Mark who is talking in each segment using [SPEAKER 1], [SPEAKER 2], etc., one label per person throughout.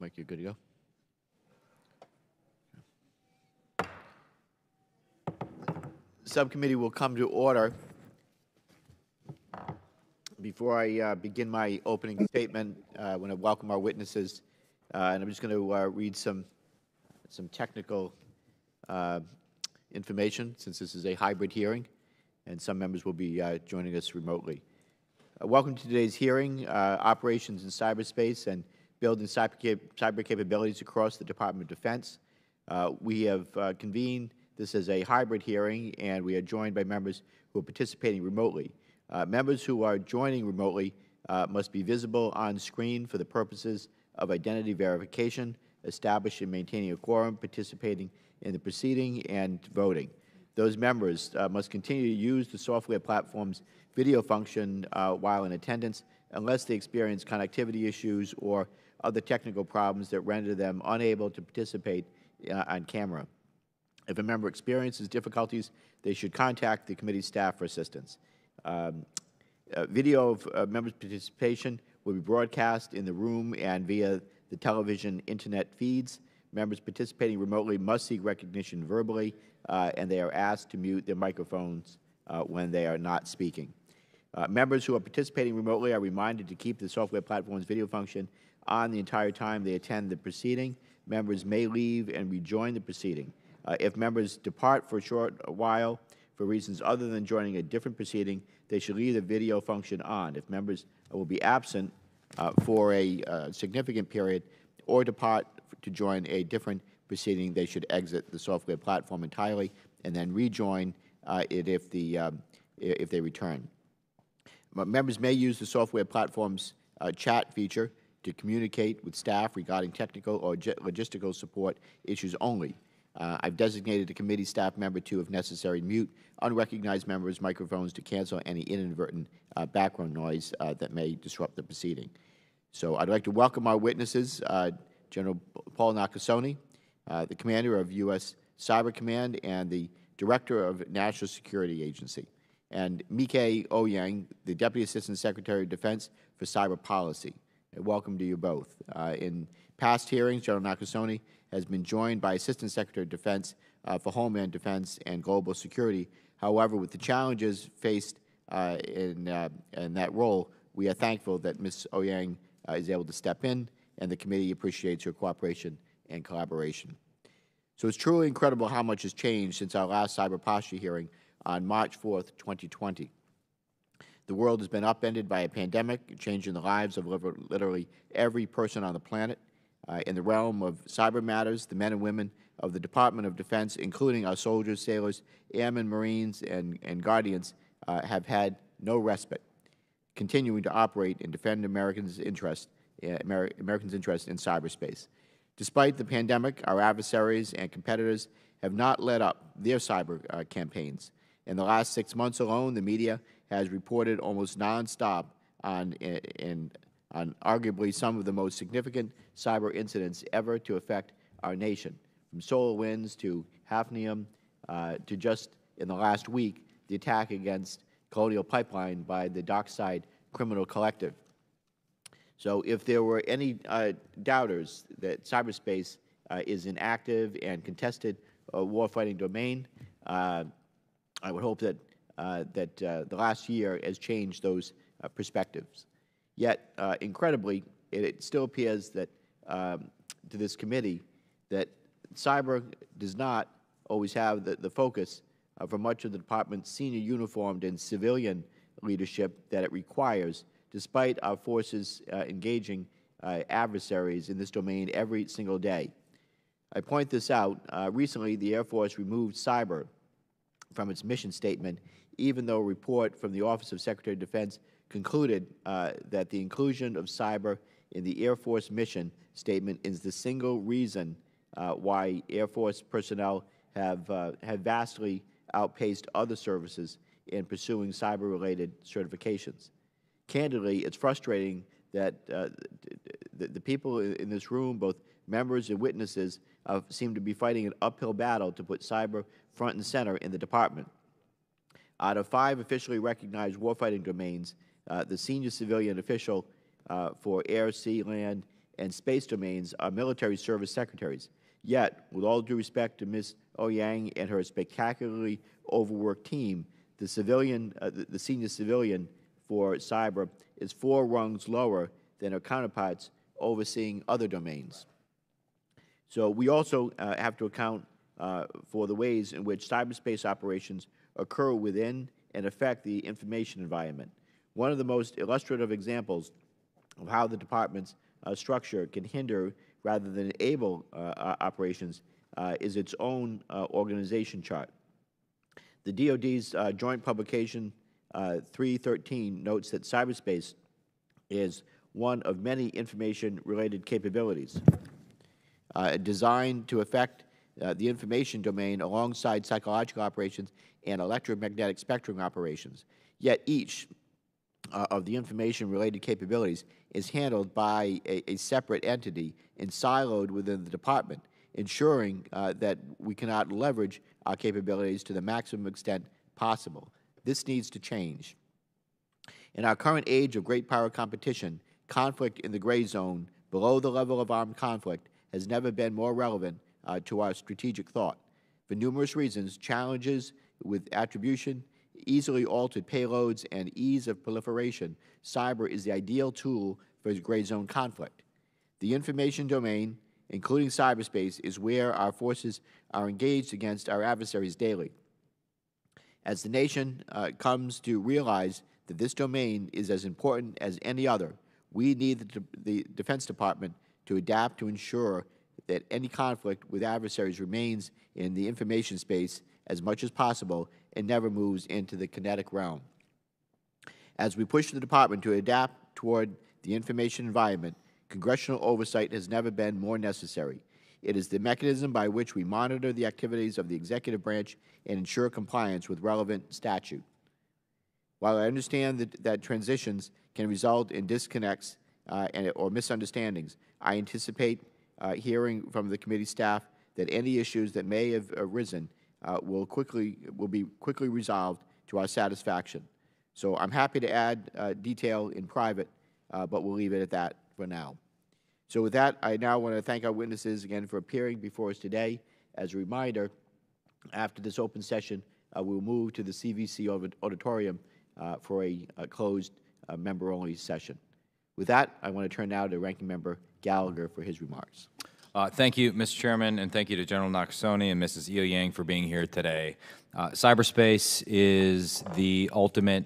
[SPEAKER 1] Mike, you're good to go? Subcommittee will come to order. Before I uh, begin my opening statement, uh, I want to welcome our witnesses, uh, and I'm just going to uh, read some some technical uh, information since this is a hybrid hearing, and some members will be uh, joining us remotely. welcome to today's hearing, operations in cyberspace and building cyber, cap cyber capabilities across the Department of Defense. we have convened this is a hybrid hearing, and we are joined by members who are participating remotely. Uh, members who are joining remotely uh, must be visible on screen for the purposes of identity verification, establishing and maintaining a quorum, participating in the proceeding, and voting. Those members uh, must continue to use the software platform's video function uh, while in attendance unless they experience connectivity issues or other technical problems that render them unable to participate uh, on camera. If a member experiences difficulties, they should contact the committee staff for assistance. Um, video of uh, members' participation will be broadcast in the room and via the television internet feeds. Members participating remotely must seek recognition verbally, uh, and they are asked to mute their microphones uh, when they are not speaking. Uh, members who are participating remotely are reminded to keep the software platform's video function on the entire time they attend the proceeding. Members may leave and rejoin the proceeding. Uh, if members depart for a short while for reasons other than joining a different proceeding, they should leave the video function on. If members will be absent uh, for a uh, significant period or depart to join a different proceeding, they should exit the software platform entirely and then rejoin uh, it if, the, um, if they return. Members may use the software platform's uh, chat feature to communicate with staff regarding technical or logistical support issues only. Uh, I've designated a committee staff member to, if necessary, mute unrecognized members' microphones to cancel any inadvertent uh, background noise uh, that may disrupt the proceeding. So I'd like to welcome our witnesses, uh, General Paul Nakasone, uh, the Commander of U.S. Cyber Command and the Director of National Security Agency, and Mieke Eoyang, the Deputy Assistant Secretary of Defense for Cyber Policy. Welcome to you both. Uh, in past hearings, General Nakasone has been joined by Assistant Secretary of Defense uh, for Homeland Defense and Global Security. However, with the challenges faced uh, in, uh, in that role, we are thankful that Ms. Eoyang uh, is able to step in, and the committee appreciates her cooperation and collaboration. So it's truly incredible how much has changed since our last cyber posture hearing on March 4th, 2020. The world has been upended by a pandemic, changing the lives of literally every person on the planet uh, in the realm of cyber matters, the men and women of the Department of Defense, including our soldiers, sailors, airmen, Marines, and, and Guardians, uh, have had no respite, continuing to operate and defend Americans' interest, uh, Amer Americans' interest in cyberspace. Despite the pandemic, our adversaries and competitors have not let up their cyber uh, campaigns. In the last six months alone, the media has reported almost nonstop on in on arguably some of the most significant cyber incidents ever to affect our nation, from SolarWinds to Hafnium uh, to just in the last week, the attack against Colonial Pipeline by the DarkSide Criminal Collective. So if there were any uh, doubters that cyberspace uh, is an active and contested uh, warfighting domain, uh, I would hope that, that the last year has changed those perspectives. Yet, uh, incredibly, it, it, still appears that um, to this committee that cyber does not always have the, the focus uh, for much of the Department's senior uniformed and civilian leadership that it requires, despite our forces uh, engaging uh, adversaries in this domain every single day. I point this out. Uh, recently, the Air Force removed cyber from its mission statement, even though a report from the Office of Secretary of Defense concluded uh, that the inclusion of cyber in the Air Force mission statement is the single reason uh, why Air Force personnel have, uh, have vastly outpaced other services in pursuing cyber-related certifications. Candidly, it's frustrating that uh, the, the, people in this room, both members and witnesses, uh, seem to be fighting an uphill battle to put cyber front and center in the Department. Out of five officially recognized warfighting domains, uh, the senior civilian official uh, for air, sea, land, and space domains are military service secretaries. Yet, with all due respect to Ms. Eoyang and her spectacularly overworked team, the civilian, uh, the, senior civilian for cyber is four rungs lower than her counterparts overseeing other domains. So we also uh, have to account uh, for the ways in which cyberspace operations occur within and affect the information environment. One of the most illustrative examples of how the Department's uh, structure can hinder rather than enable uh, operations uh, is its own uh, organization chart. The DoD's joint publication 313 notes that cyberspace is one of many information-related capabilities uh, designed to affect uh, the information domain alongside psychological operations and electromagnetic spectrum operations. Yet each uh, of the information-related capabilities is handled by a, a, separate entity and siloed within the Department, ensuring uh, that we cannot leverage our capabilities to the maximum extent possible. This needs to change. In our current age of great power competition, conflict in the gray zone below the level of armed conflict has never been more relevant uh, to our strategic thought. For numerous reasons, challenges with attribution, easily altered payloads, and ease of proliferation, cyber is the ideal tool for gray zone conflict. The information domain, including cyberspace, is where our forces are engaged against our adversaries daily. As the nation uh, comes to realize that this domain is as important as any other, we need the, the Defense Department to adapt to ensure that any conflict with adversaries remains in the information space as much as possible and never moves into the kinetic realm. As we push the Department to adapt toward the information environment, congressional oversight has never been more necessary. It is the mechanism by which we monitor the activities of the executive branch and ensure compliance with relevant statute. While I understand that, that transitions can result in disconnects uh, and, or misunderstandings, I anticipate uh, hearing from the committee staff that any issues that may have arisen uh, will quickly will be quickly resolved to our satisfaction. So I'm happy to add uh, detail in private, uh, but we'll leave it at that for now. So with that, I now want to thank our witnesses again for appearing before us today. As a reminder, after this open session, uh, we will move to the CVC auditorium uh, for a, a closed member-only session. With that, I want to turn now to Ranking Member Gallagher for his remarks.
[SPEAKER 2] Uh, thank you, Mr. Chairman, and thank you to General Nakasone and Mrs. Eoyang for being here today. Uh, cyberspace is the ultimate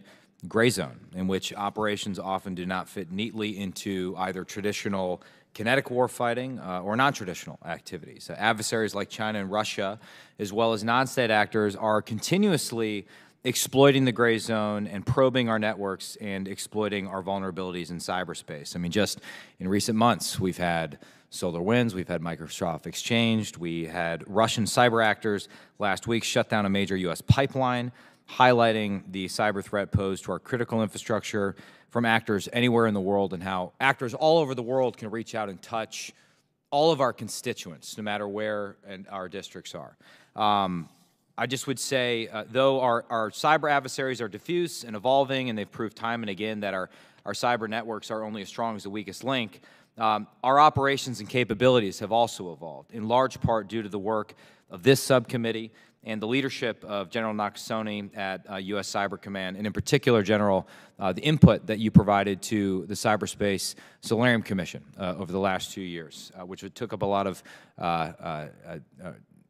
[SPEAKER 2] gray zone in which operations often do not fit neatly into either traditional kinetic warfighting uh, or non-traditional activities. Adversaries like China and Russia, as well as non-state actors, are continuously exploiting the gray zone and probing our networks and exploiting our vulnerabilities in cyberspace. I mean, just in recent months, we've had SolarWinds, we've had Microsoft Exchange, we had Russian cyber actors last week shut down a major U.S. pipeline, highlighting the cyber threat posed to our critical infrastructure from actors anywhere in the world and how actors all over the world can reach out and touch all of our constituents, no matter where and our districts are. Um, I just would say, uh, though our, our cyber adversaries are diffuse and evolving, and they've proved time and again that our, our cyber networks are only as strong as the weakest link, um, our operations and capabilities have also evolved, in large part due to the work of this subcommittee and the leadership of General Nakasone at uh, U.S. Cyber Command, and in particular, General, uh, the input that you provided to the Cyberspace Solarium Commission uh, over the last two years, uh, which took up a lot of uh, uh,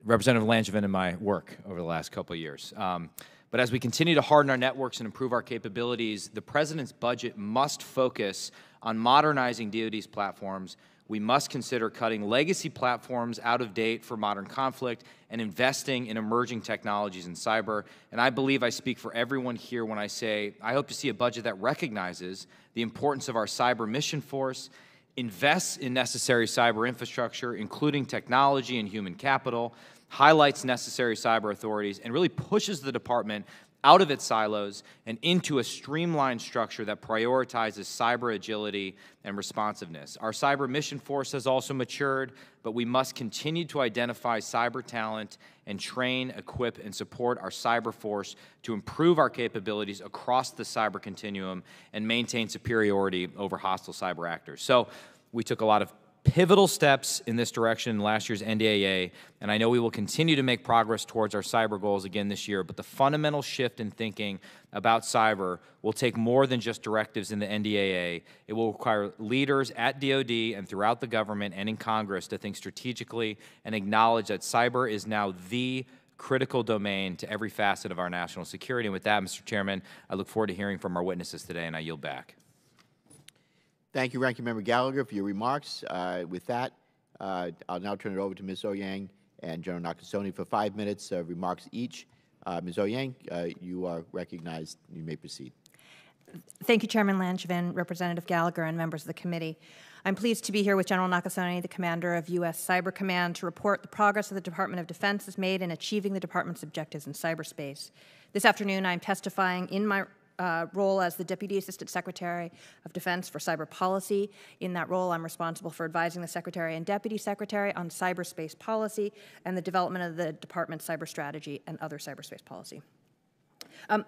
[SPEAKER 2] Representative Langevin and my work over the last couple of years. Um, but as we continue to harden our networks and improve our capabilities, the President's budget must focus on modernizing DoD's platforms. We must consider cutting legacy platforms out of date for modern conflict and investing in emerging technologies in cyber. And I believe I speak for everyone here when I say I hope to see a budget that recognizes the importance of our cyber mission force invests in necessary cyber infrastructure, including technology and human capital, highlights necessary cyber authorities, and really pushes the department out of its silos and into a streamlined structure that prioritizes cyber agility and responsiveness. Our cyber mission force has also matured, but we must continue to identify cyber talent and train, equip, and support our cyber force to improve our capabilities across the cyber continuum and maintain superiority over hostile cyber actors. So we took a lot of pivotal steps in this direction in last year's NDAA, and I know we will continue to make progress towards our cyber goals again this year. But the fundamental shift in thinking about cyber will take more than just directives in the NDAA. It will require leaders at DoD and throughout the government and in Congress to think strategically and acknowledge that cyber is now the critical domain to every facet of our national security. And with that, Mr. Chairman, I look forward to hearing from our witnesses today, and I yield back.
[SPEAKER 1] Thank you, Ranking Member Gallagher, for your remarks. Uh, with that, uh, I'll now turn it over to Ms. Eoyang and General Nakasone for five minutes of remarks each. Uh, Ms. Eoyang, uh, you are recognized. You may proceed.
[SPEAKER 3] Thank you, Chairman Langevin, Representative Gallagher, and members of the committee. I'm pleased to be here with General Nakasone, the commander of U.S. Cyber Command, to report the progress that the Department of Defense has made in achieving the department's objectives in cyberspace. This afternoon, I'm testifying in my uh, role as the Deputy Assistant Secretary of Defense for Cyber Policy. In that role, I'm responsible for advising the Secretary and Deputy Secretary on cyberspace policy and the development of the Department's cyber strategy and other cyberspace policy. Um,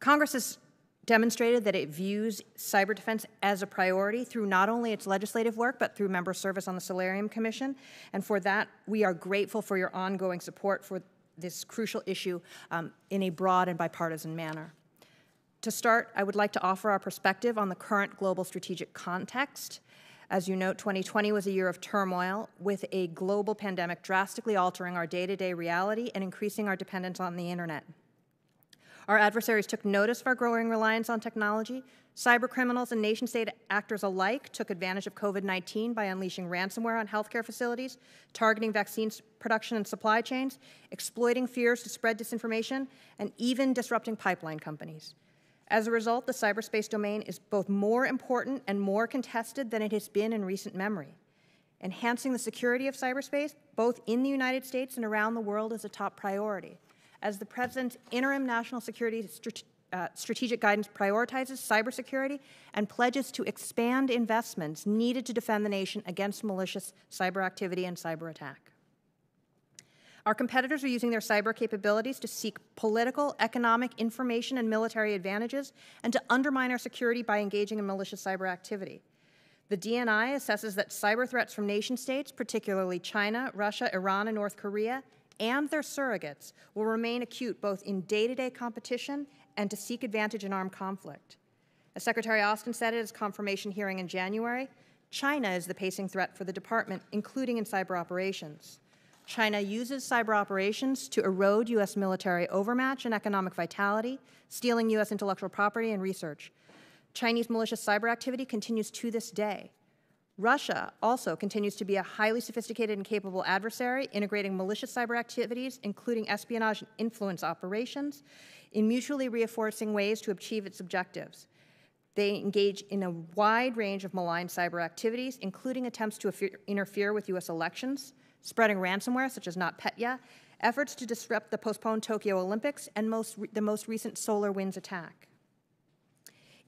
[SPEAKER 3] Congress has demonstrated that it views cyber defense as a priority through not only its legislative work, but through member service on the Solarium Commission. And for that, we are grateful for your ongoing support for this crucial issue um, in a broad and bipartisan manner. To start, I would like to offer our perspective on the current global strategic context. As you note, 2020 was a year of turmoil, with a global pandemic drastically altering our day to day reality and increasing our dependence on the internet. Our adversaries took notice of our growing reliance on technology. Cyber criminals and nation state actors alike took advantage of COVID 19 by unleashing ransomware on healthcare facilities, targeting vaccine production and supply chains, exploiting fears to spread disinformation, and even disrupting pipeline companies. As a result, the cyberspace domain is both more important and more contested than it has been in recent memory. Enhancing the security of cyberspace, both in the United States and around the world, is a top priority. As the President's interim national security strate uh, strategic guidance prioritizes cybersecurity and pledges to expand investments needed to defend the nation against malicious cyber activity and cyber attack. Our competitors are using their cyber capabilities to seek political, economic, information, and military advantages and to undermine our security by engaging in malicious cyber activity. The DNI assesses that cyber threats from nation states, particularly China, Russia, Iran, and North Korea, and their surrogates, will remain acute both in day to day competition and to seek advantage in armed conflict. As Secretary Austin said at his confirmation hearing in January, China is the pacing threat for the department, including in cyber operations. China uses cyber operations to erode U.S. military overmatch and economic vitality, stealing U.S. intellectual property and research. Chinese malicious cyber activity continues to this day. Russia also continues to be a highly sophisticated and capable adversary, integrating malicious cyber activities, including espionage and influence operations, in mutually reinforcing ways to achieve its objectives. They engage in a wide range of malign cyber activities, including attempts to interfere with U.S. elections, spreading ransomware such as NotPetya, efforts to disrupt the postponed Tokyo Olympics, and most the most recent SolarWinds attack.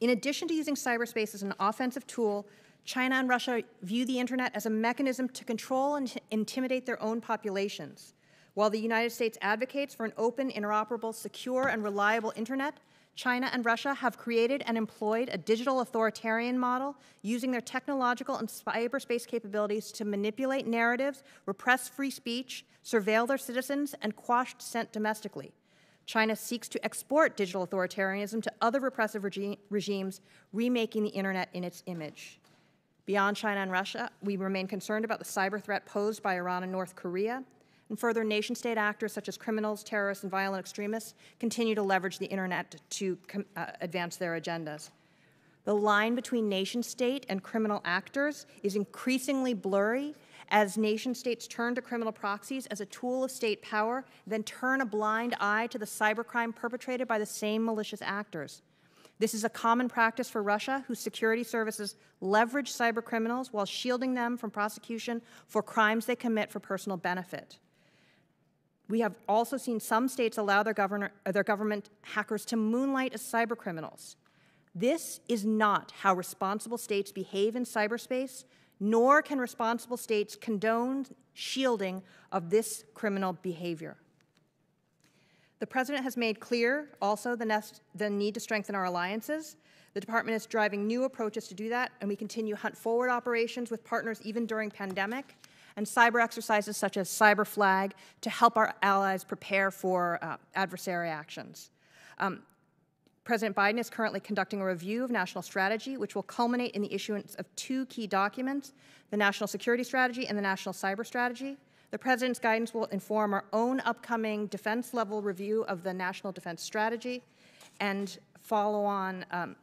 [SPEAKER 3] In addition to using cyberspace as an offensive tool, China and Russia view the internet as a mechanism to control and intimidate their own populations. While the United States advocates for an open, interoperable, secure, and reliable internet, China and Russia have created and employed a digital authoritarian model using their technological and cyberspace capabilities to manipulate narratives, repress free speech, surveil their citizens, and quash dissent domestically. China seeks to export digital authoritarianism to other repressive regi regimes, remaking the internet in its image. Beyond China and Russia, we remain concerned about the cyber threat posed by Iran and North Korea, and further, nation state actors such as criminals, terrorists, and violent extremists continue to leverage the internet to uh, advance their agendas. The line between nation state and criminal actors is increasingly blurry as nation states turn to criminal proxies as a tool of state power, then turn a blind eye to the cybercrime perpetrated by the same malicious actors. This is a common practice for Russia, whose security services leverage cybercriminals while shielding them from prosecution for crimes they commit for personal benefit. We have also seen some states allow their, governor, their government hackers to moonlight as cyber criminals. This is not how responsible states behave in cyberspace, nor can responsible states condone shielding of this criminal behavior. The President has made clear also the, the need to strengthen our alliances. The department is driving new approaches to do that, and we continue hunt forward operations with partners even during pandemic and cyber exercises such as Cyber Flag to help our allies prepare for uh, adversary actions. Um, President Biden is currently conducting a review of national strategy, which will culminate in the issuance of two key documents the National Security Strategy and the National Cyber Strategy. The President's guidance will inform our own upcoming defense level review of the National Defense Strategy and follow on um,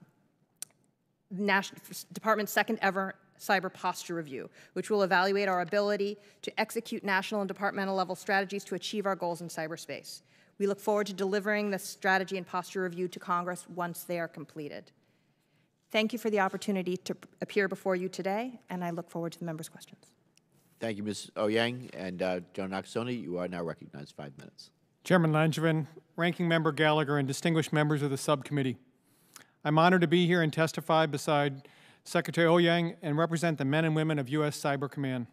[SPEAKER 3] National, Department's second ever cyber posture review, which will evaluate our ability to execute national and departmental level strategies to achieve our goals in cyberspace. We look forward to delivering the strategy and posture review to Congress once they are completed. Thank you for the opportunity to appear before you today, and I look forward to the members' questions.
[SPEAKER 1] Thank you, Ms. Eoyang. And uh, General Nakasone, you are now recognized five minutes.
[SPEAKER 4] Chairman Langevin, Ranking Member Gallagher, and distinguished members of the subcommittee. I'm honored to be here and testify beside Secretary Eoyang and represent the men and women of U.S. Cyber Command.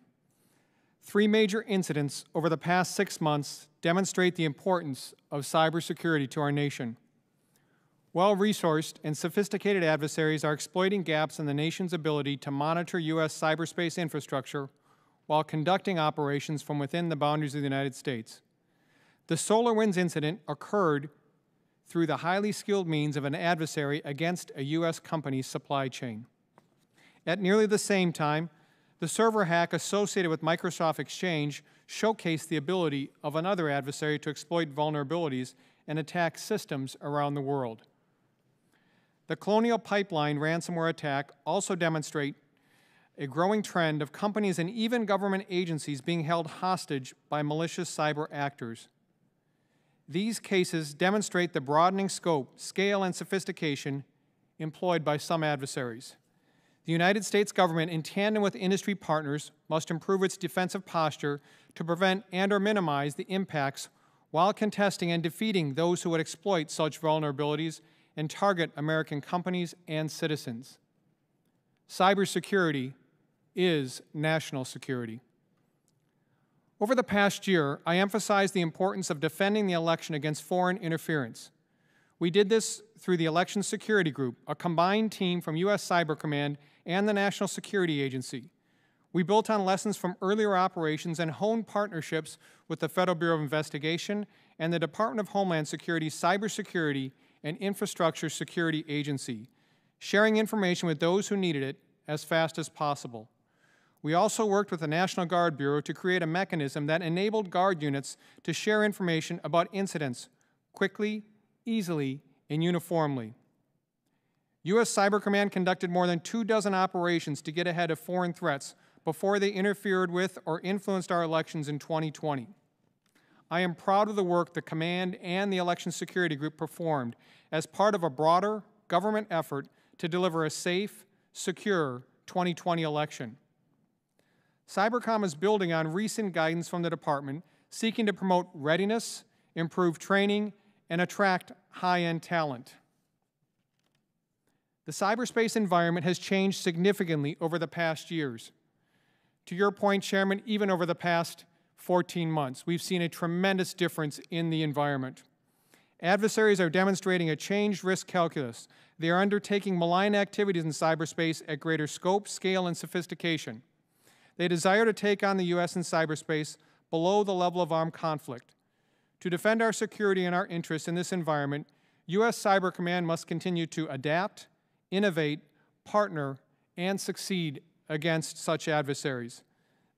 [SPEAKER 4] Three major incidents over the past six months demonstrate the importance of cybersecurity to our nation. Well resourced and sophisticated adversaries are exploiting gaps in the nation's ability to monitor U.S. cyberspace infrastructure while conducting operations from within the boundaries of the United States. The SolarWinds incident occurred through the highly skilled means of an adversary against a U.S. company's supply chain. At nearly the same time, the server hack associated with Microsoft Exchange showcased the ability of another adversary to exploit vulnerabilities and attack systems around the world. The Colonial Pipeline ransomware attack also demonstrate a growing trend of companies and even government agencies being held hostage by malicious cyber actors. These cases demonstrate the broadening scope, scale, and sophistication employed by some adversaries. The United States government, in tandem with industry partners, must improve its defensive posture to prevent and or minimize the impacts while contesting and defeating those who would exploit such vulnerabilities and target American companies and citizens. Cybersecurity is national security. Over the past year, I emphasized the importance of defending the election against foreign interference. We did this through the Election Security Group, a combined team from U.S. Cyber Command and the National Security Agency. We built on lessons from earlier operations and honed partnerships with the Federal Bureau of Investigation and the Department of Homeland Security's Cybersecurity and Infrastructure Security Agency, sharing information with those who needed it as fast as possible. We also worked with the National Guard Bureau to create a mechanism that enabled Guard units to share information about incidents quickly, easily, and uniformly. U.S. Cyber Command conducted more than two dozen operations to get ahead of foreign threats before they interfered with or influenced our elections in 2020. I am proud of the work the Command and the Election Security Group performed as part of a broader government effort to deliver a safe, secure 2020 election. Cybercom is building on recent guidance from the Department seeking to promote readiness, improve training, and attract high-end talent. The cyberspace environment has changed significantly over the past years. To your point, Chairman, even over the past 14 months, we've seen a tremendous difference in the environment. Adversaries are demonstrating a changed risk calculus. They are undertaking malign activities in cyberspace at greater scope, scale, and sophistication. They desire to take on the U.S. in cyberspace below the level of armed conflict. To defend our security and our interests in this environment, U.S. Cyber Command must continue to adapt, innovate, partner, and succeed against such adversaries.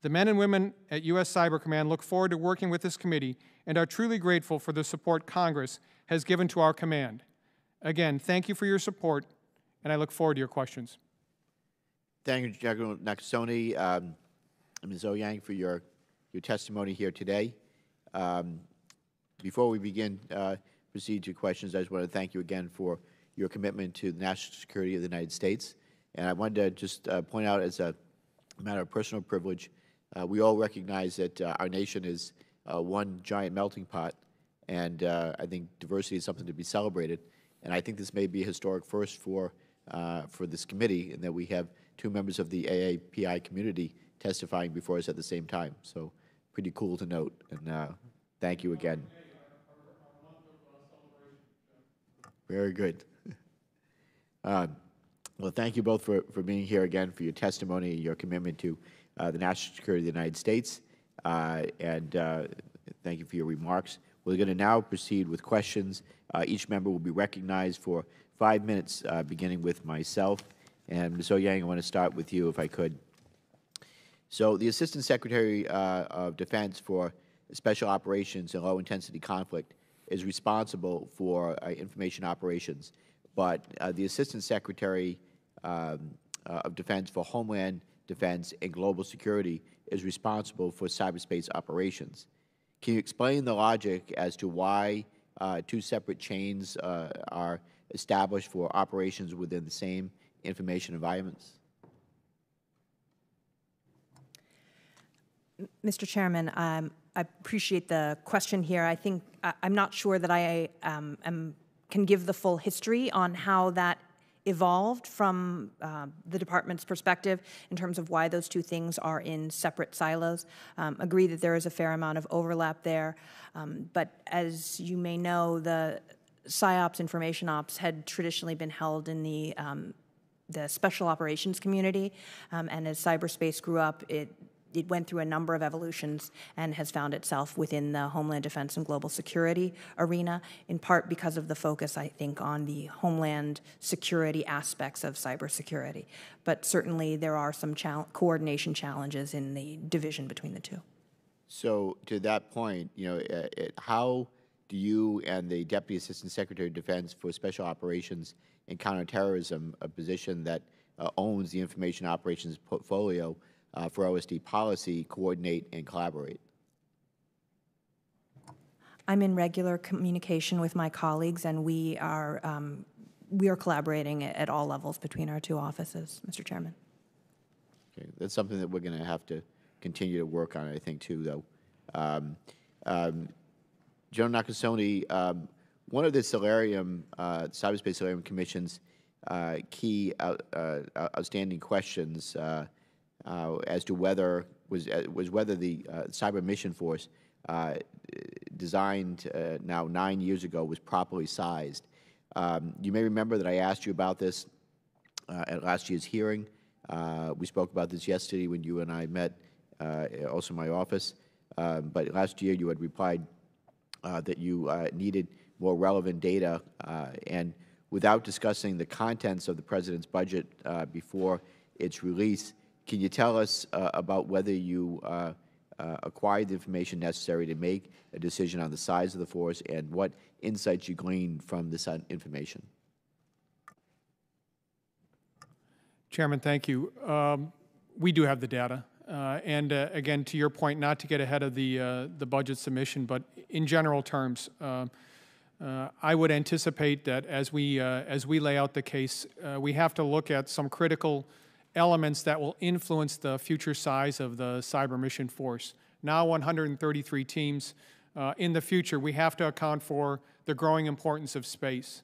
[SPEAKER 4] The men and women at U.S. Cyber Command look forward to working with this committee and are truly grateful for the support Congress has given to our command. Again, thank you for your support, and I look forward to your questions.
[SPEAKER 1] Thank you, General Nakasone, um, Ms. Eoyang, for your, your testimony here today. Um, before we begin, uh, proceed to questions, I just want to thank you again for your commitment to the national security of the United States. And I wanted to just uh, point out as a matter of personal privilege, uh, we all recognize that uh, our nation is uh, one giant melting pot, and uh, I think diversity is something to be celebrated. And I think this may be a historic first for, uh, for this committee in that we have two members of the AAPI community testifying before us at the same time. So pretty cool to note, and thank you again. Very good. Uh, Well, thank you both for, for being here again, for your testimony, and your commitment to uh, the national security of the United States, uh, and uh, thank you for your remarks. We're going to now proceed with questions. Uh, each member will be recognized for five minutes, uh, beginning with myself. And Ms. Eoyang, I want to start with you, if I could. So the Assistant Secretary of Defense for Special Operations and Low-Intensity Conflict is responsible for information operations, but uh, the Assistant Secretary um, uh, of Defense for Homeland Defense and Global Security is responsible for cyberspace operations. Can you explain the logic as to why uh, two separate chains uh, are established for operations within the same information environments?
[SPEAKER 3] Mr. Chairman, um, I appreciate the question here. I think I, I'm not sure that I um, am, can give the full history on how that evolved from uh, the department's perspective in terms of why those two things are in separate silos. Um, agree that there is a fair amount of overlap there, um, but as you may know, the PSYOPs, information ops, had traditionally been held in the um, the special operations community, um, and as cyberspace grew up, it it went through a number of evolutions and has found itself within the homeland defense and global security arena, in part because of the focus, I think, on the homeland security aspects of cybersecurity. But certainly there are some coordination challenges in the division between the two.
[SPEAKER 1] So to that point, you know, uh, it, how do you and the Deputy Assistant Secretary of Defense for Special Operations and Counterterrorism, a position that uh, owns the information operations portfolio uh, for OSD policy, coordinate and collaborate?
[SPEAKER 3] I'm in regular communication with my colleagues, and we are um, we are collaborating at all levels between our two offices, Mr. Chairman.
[SPEAKER 1] Okay, that's something that we're going to have to continue to work on, I think, too, though. Um, um, General Nakasone, um, one of the Solarium, uh, Cyberspace Solarium Commission's uh, key out, uh, outstanding questions uh, uh, as to whether was uh, was whether the Cyber Mission Force designed now nine years ago was properly sized. Um, you may remember that I asked you about this at last year's hearing. we spoke about this yesterday when you and I met, also in my office. Um, but last year you had replied uh, that you uh, needed more relevant data, uh, and without discussing the contents of the President's budget before its release, can you tell us about whether you acquired the information necessary to make a decision on the size of the force and what insights you gleaned from this information?
[SPEAKER 4] Chairman, thank you. Um, we do have the data. Uh, and uh, again, to your point, not to get ahead of the, uh, the budget submission, but in general terms, uh, uh, I would anticipate that as we, uh, as we lay out the case, we have to look at some critical elements that will influence the future size of the cyber mission force. Now 133 teams. in the future, we have to account for the growing importance of space.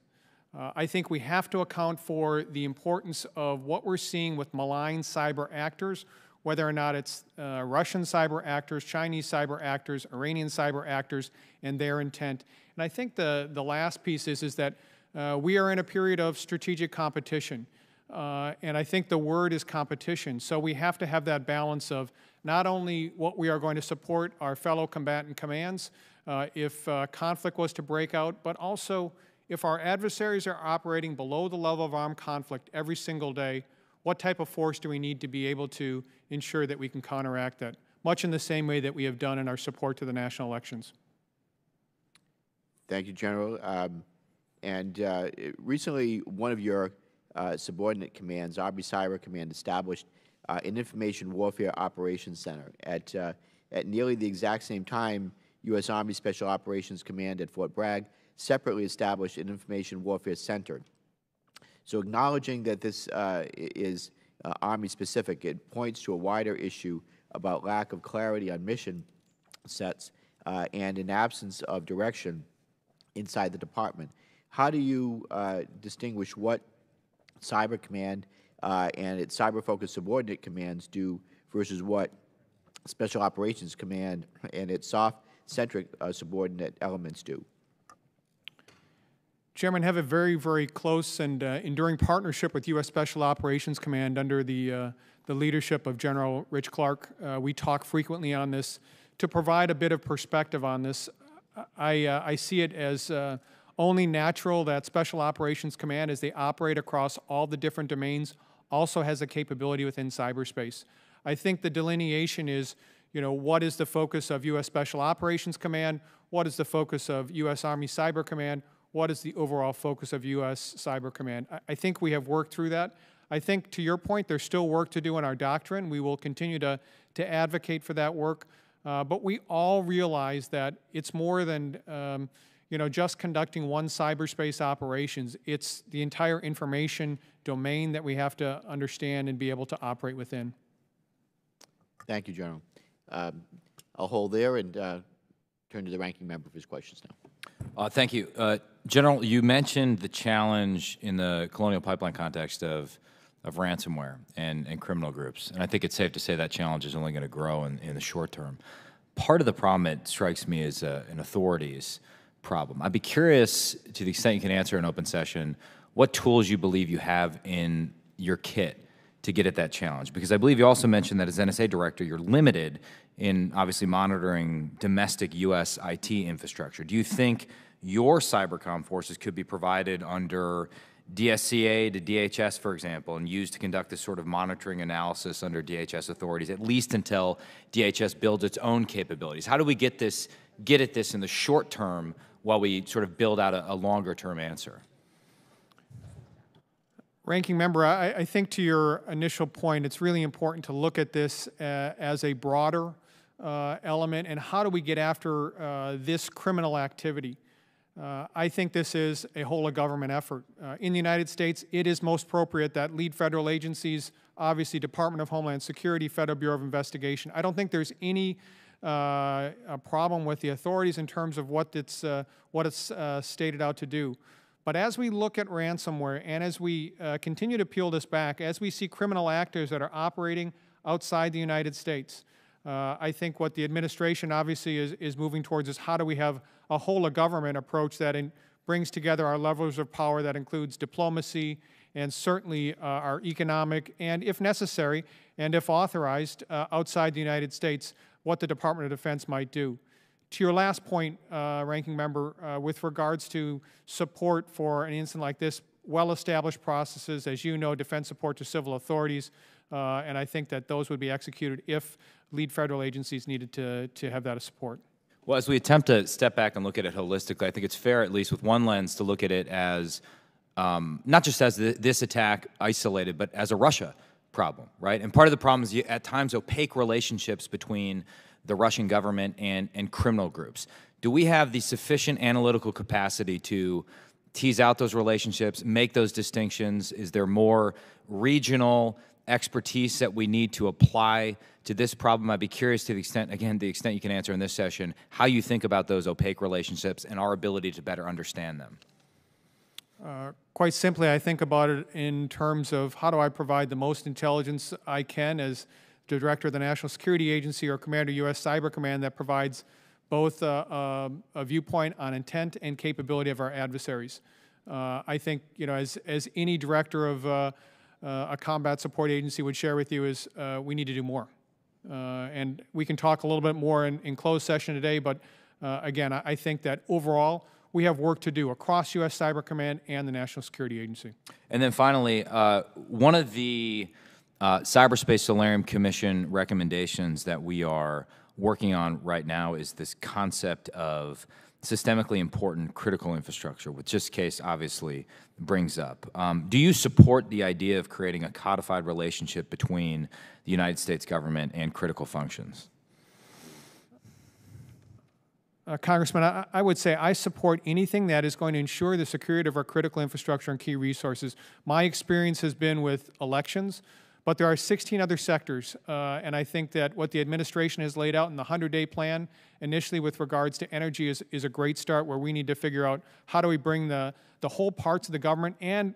[SPEAKER 4] I think we have to account for the importance of what we're seeing with malign cyber actors whether or not it's uh, Russian cyber actors, Chinese cyber actors, Iranian cyber actors, and their intent. And I think the, the last piece is, is that uh, we are in a period of strategic competition. Uh, and I think the word is competition. So we have to have that balance of not only what we are going to support our fellow combatant commands uh, if uh, conflict was to break out, but also if our adversaries are operating below the level of armed conflict every single day, what type of force do we need to be able to ensure that we can counteract that, much in the same way that we have done in our support to the national elections.
[SPEAKER 1] Thank you, General. Um, and uh, recently, one of your uh, subordinate commands, Army Cyber Command, established uh, an Information Warfare Operations Center. At, uh, at nearly the exact same time, U.S. Army Special Operations Command at Fort Bragg separately established an Information Warfare Center so acknowledging that this uh, is uh, Army specific, it points to a wider issue about lack of clarity on mission sets and an absence of direction inside the department. How do you distinguish what Cyber Command uh, and its cyber-focused subordinate commands do versus what Special Operations Command and its SOF-centric uh, subordinate elements do?
[SPEAKER 4] Chairman, have a very, very close and uh, enduring partnership with U.S. Special Operations Command under the, uh, the leadership of General Rich Clarke. Uh, we talk frequently on this. To provide a bit of perspective on this, I, uh, I see it as uh, only natural that Special Operations Command, as they operate across all the different domains, also has a capability within cyberspace. I think the delineation is, you know, what is the focus of U.S. Special Operations Command? What is the focus of U.S. Army Cyber Command? What is the overall focus of U.S. Cyber Command? I, I think we have worked through that. I think, to your point, there's still work to do in our doctrine. We will continue to, to advocate for that work. Uh, but we all realize that it's more than um, you know, just conducting one cyberspace operations. It's the entire information domain that we have to understand and be able to operate within.
[SPEAKER 1] Thank you, General. Um, I'll hold there and uh, turn to the ranking member for his questions now.
[SPEAKER 2] Uh, thank you. Uh, General, you mentioned the challenge in the Colonial Pipeline context of, of ransomware and, and criminal groups. And I think it's safe to say that challenge is only going to grow in, in the short term. Part of the problem, it strikes me, is uh, an authorities problem. I'd be curious, to the extent you can answer in open session, what tools you believe you have in your kit to get at that challenge? Because I believe you also mentioned that as NSA director, you're limited in obviously monitoring domestic U.S. IT infrastructure. Do you think your cybercom forces could be provided under DSCA to DHS, for example, and used to conduct this sort of monitoring analysis under DHS authorities, at least until DHS builds its own capabilities? How do we get this, get at this in the short term while we sort of build out a, a longer term answer?
[SPEAKER 4] Ranking member, I, I, think to your initial point, it's really important to look at this uh, as a broader uh, element and how do we get after uh, this criminal activity. Uh, I think this is a whole of government effort. Uh, in the United States, it is most appropriate that lead federal agencies, obviously Department of Homeland Security, Federal Bureau of Investigation, I don't think there's any uh, a problem with the authorities in terms of what it's, what it's stated out to do. But as we look at ransomware and as we uh, continue to peel this back, as we see criminal actors that are operating outside the United States, uh, I think what the administration obviously is, is moving towards is how do we have a whole of government approach that in, brings together our levels of power that includes diplomacy and certainly uh, our economic and, if necessary, and if authorized uh, outside the United States, what the Department of Defense might do. To your last point, uh, Ranking Member, uh, with regards to support for an incident like this, well-established processes, as you know, defense support to civil authorities, uh, and I think that those would be executed if lead federal agencies needed to, to have that support.
[SPEAKER 2] Well, as we attempt to step back and look at it holistically, I think it's fair, at least with one lens, to look at it as um, not just as this attack isolated, but as a Russia problem, right? And part of the problem is you, at times opaque relationships between the Russian government and, and criminal groups. Do we have the sufficient analytical capacity to tease out those relationships, make those distinctions? Is there more regional expertise that we need to apply to this problem? I'd be curious to the extent, again, the extent you can answer in this session, how you think about those opaque relationships and our ability to better understand them.
[SPEAKER 4] Uh, quite simply, I think about it in terms of how do I provide the most intelligence I can as the director of the National Security Agency or commander of U.S. Cyber Command that provides both a, a, a viewpoint on intent and capability of our adversaries. Uh, I think, you know, as, as any director of uh, uh, a combat support agency would share with you is uh, we need to do more. Uh, and we can talk a little bit more in, in closed session today, but uh, again, I, I think that overall, we have work to do across U.S. Cyber Command and the National Security Agency.
[SPEAKER 2] And then finally, one of the uh, Cyberspace Solarium Commission recommendations that we are working on right now is this concept of systemically important critical infrastructure, which this case obviously brings up. Um, do you support the idea of creating a codified relationship between the United States government and critical functions?
[SPEAKER 4] Uh, Congressman, I, I, would say I support anything that is going to ensure the security of our critical infrastructure and key resources. My experience has been with elections, but there are 16 other sectors, uh, and I think that what the administration has laid out in the 100-day plan, initially with regards to energy, is, is a great start where we need to figure out how do we bring the, the whole parts of the government and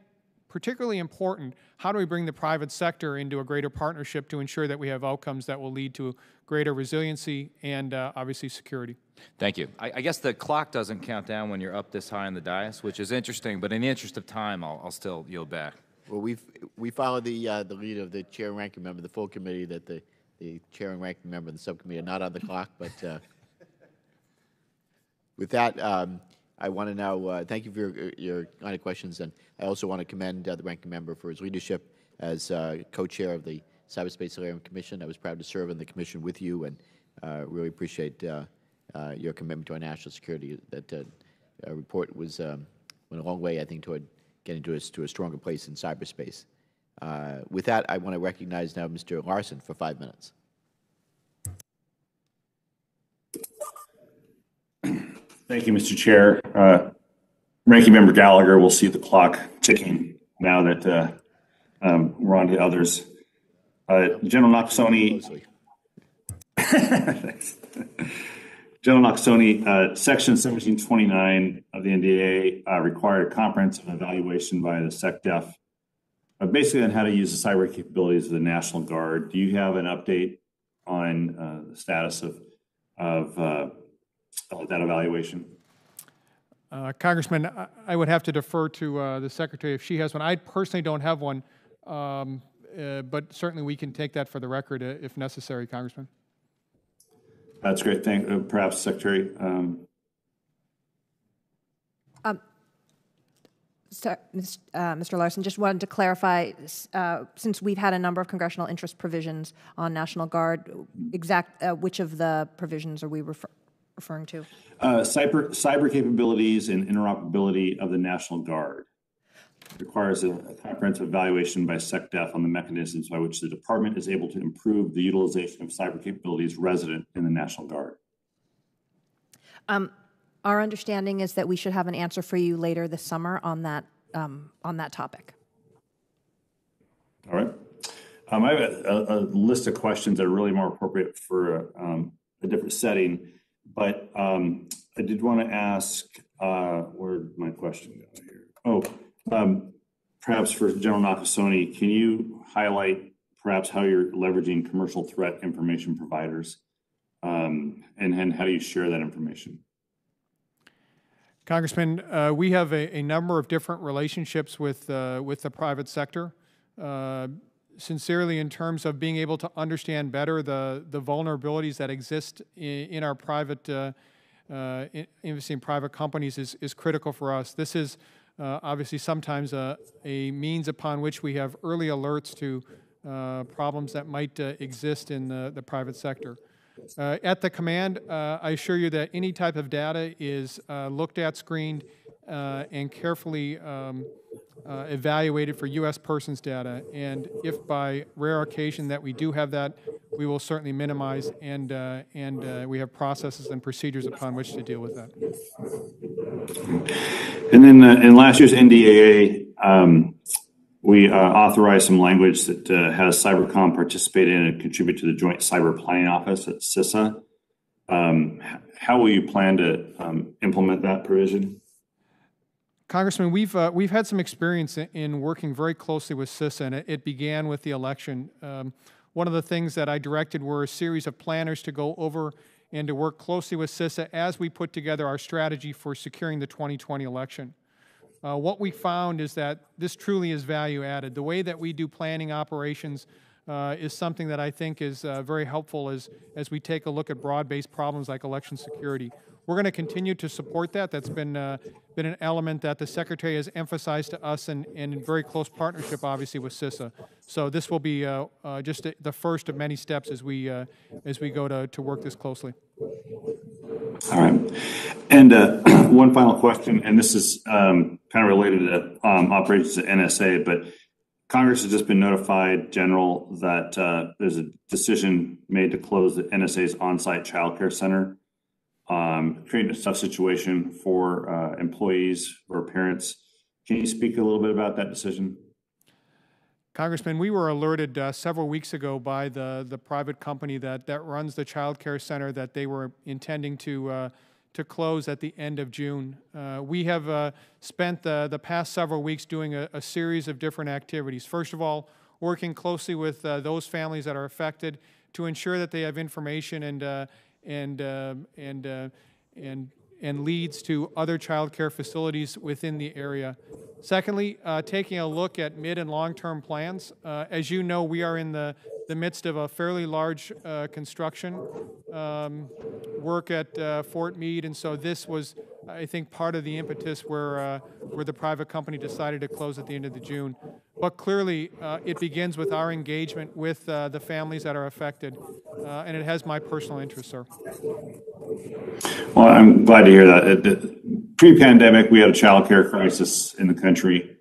[SPEAKER 4] particularly important, how do we bring the private sector into a greater partnership to ensure that we have outcomes that will lead to greater resiliency and uh, obviously security?
[SPEAKER 2] Thank you. I, I guess the clock doesn't count down when you're up this high on the dais, which is interesting, but in the interest of time, I'll, I'll still yield back.
[SPEAKER 1] Well, we've, we follow the, uh, the lead of the chair and ranking member of the full committee, that the, the chair and ranking member of the subcommittee are not on the clock, but uh, with that, um, I want to now uh, thank you for your, your line of questions, and I also want to commend uh, the ranking member for his leadership as uh, co-chair of the Cyberspace Solarium Commission. I was proud to serve on the commission with you, and uh, really appreciate uh, uh, your commitment to our national security. That uh, uh, report was um, went a long way, I think, toward getting to us to a stronger place in cyberspace. Uh, with that, I want to recognize now Mr. Larsen for five minutes.
[SPEAKER 5] Thank you, Mr. Chair. Uh, Ranking Member Gallagher will see the clock ticking now that uh, um, we're on to others. Uh, General
[SPEAKER 1] Closely.
[SPEAKER 5] General Nakasone, uh, Section 1729 of the NDA uh, required a comprehensive evaluation by the SecDef, uh, basically on how to use the cyber capabilities of the National Guard. Do you have an update on uh, the status of, of uh, of that evaluation?
[SPEAKER 4] Uh, Congressman, I- I would have to defer to uh, the Secretary if she has one. I personally don't have one, um, uh, but certainly we can take that for the record uh, if necessary, Congressman.
[SPEAKER 5] That's great. Thank, uh, perhaps Secretary, um,
[SPEAKER 3] So, uh, Mr. Larsen, just wanted to clarify, uh, since we've had a number of congressional interest provisions on National Guard, exact, uh, which of the provisions are we refer- referring to?
[SPEAKER 5] uh, cyber, cyber capabilities and interoperability of the National Guard requires a a comprehensive evaluation by SecDef on the mechanisms by which the department is able to improve the utilization of cyber capabilities resident in the National Guard.
[SPEAKER 3] Our understanding is that we should have an answer for you later this summer on that, um, on that topic.
[SPEAKER 5] All right. Um, I have a, a, a list of questions that are really more appropriate for um, a different setting, but um, I did want to ask uh, where'd my question go here? Oh, um, perhaps for General Nakasone, can you highlight perhaps how you're leveraging commercial threat information providers, um, and and how do you share that information?
[SPEAKER 4] Congressman, uh, we have a, a number of different relationships with, uh, with the private sector. Sincerely, in terms of being able to understand better the, the vulnerabilities that exist in, in our private, uh, uh, investing in private companies is, is critical for us. This is uh, obviously sometimes a, a means upon which we have early alerts to uh, problems that might uh, exist in the, the private sector. Uh, At the command, I assure you that any type of data is looked at, screened, and carefully um, uh, evaluated for U.S. persons data. And if by rare occasion that we do have that, we will certainly minimize, and, uh, and uh, we have processes and procedures upon which to deal with that.
[SPEAKER 5] And then uh, in last year's NDAA, um, we uh, authorized some language that uh, has Cybercom participate in and contribute to the Joint Cyber Planning Office at CISA. Um, how will you plan to um, implement that provision?
[SPEAKER 4] Congressman, we've, uh, we've had some experience in, in working very closely with CISA, and it, it began with the election. Um, one of the things that I directed were a series of planners to go over and to work closely with CISA as we put together our strategy for securing the 2020 election. Uh, what we found is that this truly is value added. The way that we do planning operations uh, is something that I think is uh, very helpful as, as we take a look at broad-based problems like election security. We're going to continue to support that. That's been, uh, been an element that the Secretary has emphasized to us and, and in very close partnership, obviously, with CISA. So this will be uh, uh, just the- first of many steps as we, uh, as we go to, to work this closely.
[SPEAKER 5] All right. And uh, one final question, and this is um, kind of related to um, operations at NSA, but Congress has just been notified, General, that uh, there's a decision made to close the NSA's on-site childcare center, um, creating a tough situation for uh, employees or parents. Can you speak a little bit about that decision?
[SPEAKER 4] Congressman, we were alerted uh, several weeks ago by the, the private company that, that runs the child care center that they were intending to, uh, to close at the end of June. Uh, we have uh, spent the, the past several weeks doing a, a series of different activities. First of all, working closely with uh, those families that are affected to ensure that they have information and and uh, and uh, and and leads to other child care facilities within the area. Secondly, uh, taking a look at mid and long-term plans. Uh, as you know, we are in the, the midst of a fairly large uh, construction um, work at uh, Fort Meade, and so this was, I think, part of the impetus where, uh, where the private company decided to close at the end of the June. But clearly, uh, it begins with our engagement with uh, the families that are affected, uh, and it has my personal interest, sir.
[SPEAKER 5] Well, I'm glad to hear that. Pre-pandemic, we had a child care crisis in the country.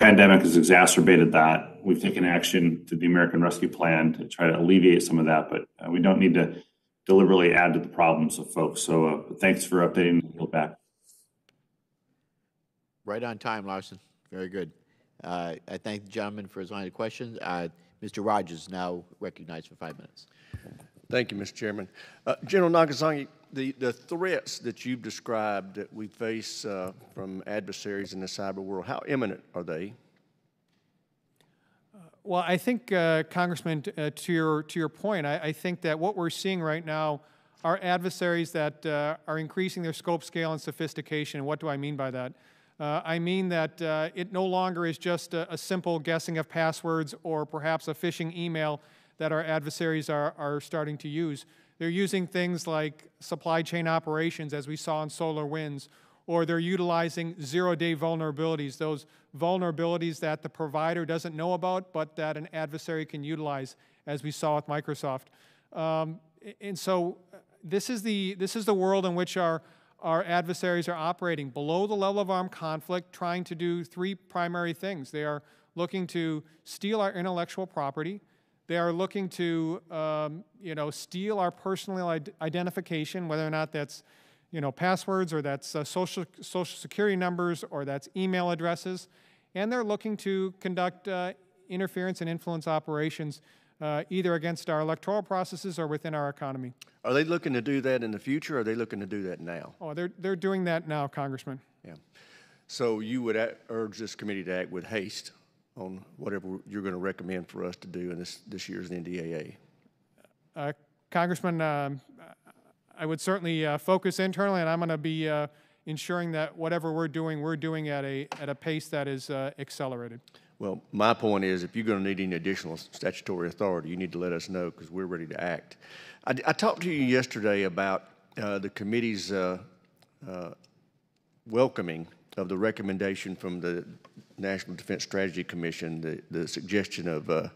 [SPEAKER 5] Pandemic has exacerbated that. We've taken action to the American Rescue Plan to try to alleviate some of that, but uh, we don't need to deliberately add to the problems of folks. So uh, thanks for updating the Yield back.
[SPEAKER 1] Right on time, Larsen. Very good. Uh, I thank the gentleman for his line of questions. Uh, Mr. Rogers now recognized for five minutes.
[SPEAKER 6] Thank you, Mr. Chairman. Uh, General Nakasone, the, the threats that you've described that we face uh, from adversaries in the cyber world, how imminent are they?
[SPEAKER 4] Well, I think, uh, Congressman, uh, to your to your point, I, I think that what we're seeing right now are adversaries that uh, are increasing their scope, scale, and sophistication. What do I mean by that? Uh, I mean that uh, it no longer is just a, a simple guessing of passwords or perhaps a phishing email that our adversaries are, are starting to use. They're using things like supply chain operations, as we saw in SolarWinds, or they're utilizing zero-day vulnerabilities, those vulnerabilities that the provider doesn't know about, but that an adversary can utilize, as we saw with Microsoft. Um, and so, this is the this is the world in which our our adversaries are operating below the level of armed conflict, trying to do three primary things. They are looking to steal our intellectual property. They are looking to, um, you know, steal our personal id- identification, whether or not that's, you know, passwords or that's uh, social social security numbers or that's email addresses, and they're looking to conduct uh, interference and influence operations, uh, either against our electoral processes or within our economy.
[SPEAKER 6] Are they looking to do that in the future, or are they looking to do that now?
[SPEAKER 4] Oh, they're they're doing that now, Congressman.
[SPEAKER 6] Yeah. So you would urge this committee to act with haste on whatever you're going to recommend for us to do in this, this year's NDAA?
[SPEAKER 4] Uh, Congressman, um, I would certainly uh, focus internally, and I'm going to be uh, ensuring that whatever we're doing, we're doing at a, at a pace that is uh, accelerated.
[SPEAKER 6] Well, my point is, if you're going to need any additional statutory authority, you need to let us know because we're ready to act. I, I talked to you yesterday about uh, the committee's uh, uh, welcoming of the recommendation from the National Defense Strategy Commission, the, the suggestion of uh,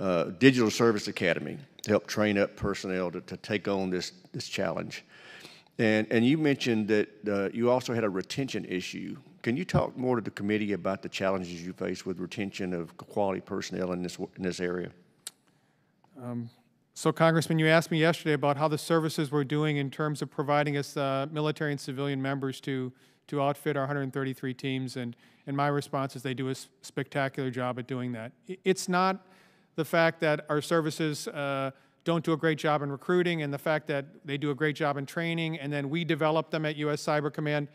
[SPEAKER 6] uh, Digital Service Academy to help train up personnel to, to take on this, this challenge. And, and you mentioned that uh, you also had a retention issue. Can you talk more to the committee about the challenges you face with retention of quality personnel in this, in this area?
[SPEAKER 4] So, Congressman, you asked me yesterday about how the services were doing in terms of providing us uh, military and civilian members to, to outfit our 133 teams, and, and my response is they do a spectacular job at doing that. It's not the fact that our services uh, don't do a great job in recruiting and the fact that they do a great job in training, and then we develop them at U.S. Cyber Command.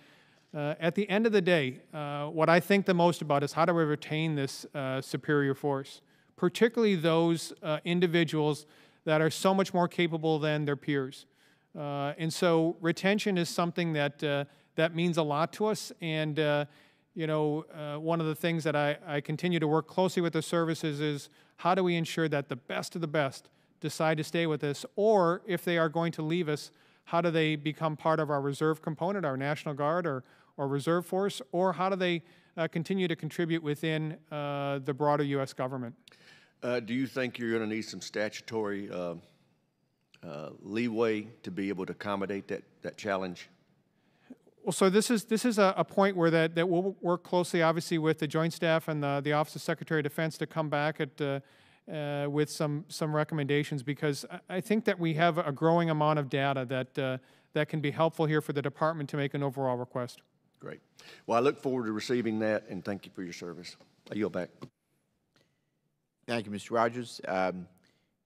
[SPEAKER 4] Uh, at the end of the day, uh, what I think the most about is how do we retain this uh, superior force, particularly those uh, individuals that are so much more capable than their peers. Uh, and so retention is something that, that means a lot to us. And, uh, you know, uh, one of the things that I, I continue to work closely with the services is how do we ensure that the best of the best decide to stay with us, or if they are going to leave us, how do they become part of our reserve component, our National Guard or, or Reserve Force, or how do they uh, continue to contribute within uh, the broader U.S. government?
[SPEAKER 6] Uh, do you think you're going to need some statutory uh, uh, leeway to be able to accommodate that, that challenge?
[SPEAKER 4] Well, so this is this is a, a point where that, that we'll work closely, obviously, with the Joint Staff and the, the Office of Secretary of Defense to come back at uh, uh, with some some recommendations because I, I think that we have a growing amount of data that uh, that can be helpful here for the department to make an overall request.
[SPEAKER 6] Great. Well, I look forward to receiving that, and thank you for your service. I yield back.
[SPEAKER 1] Thank you, Mr. Rogers. Um,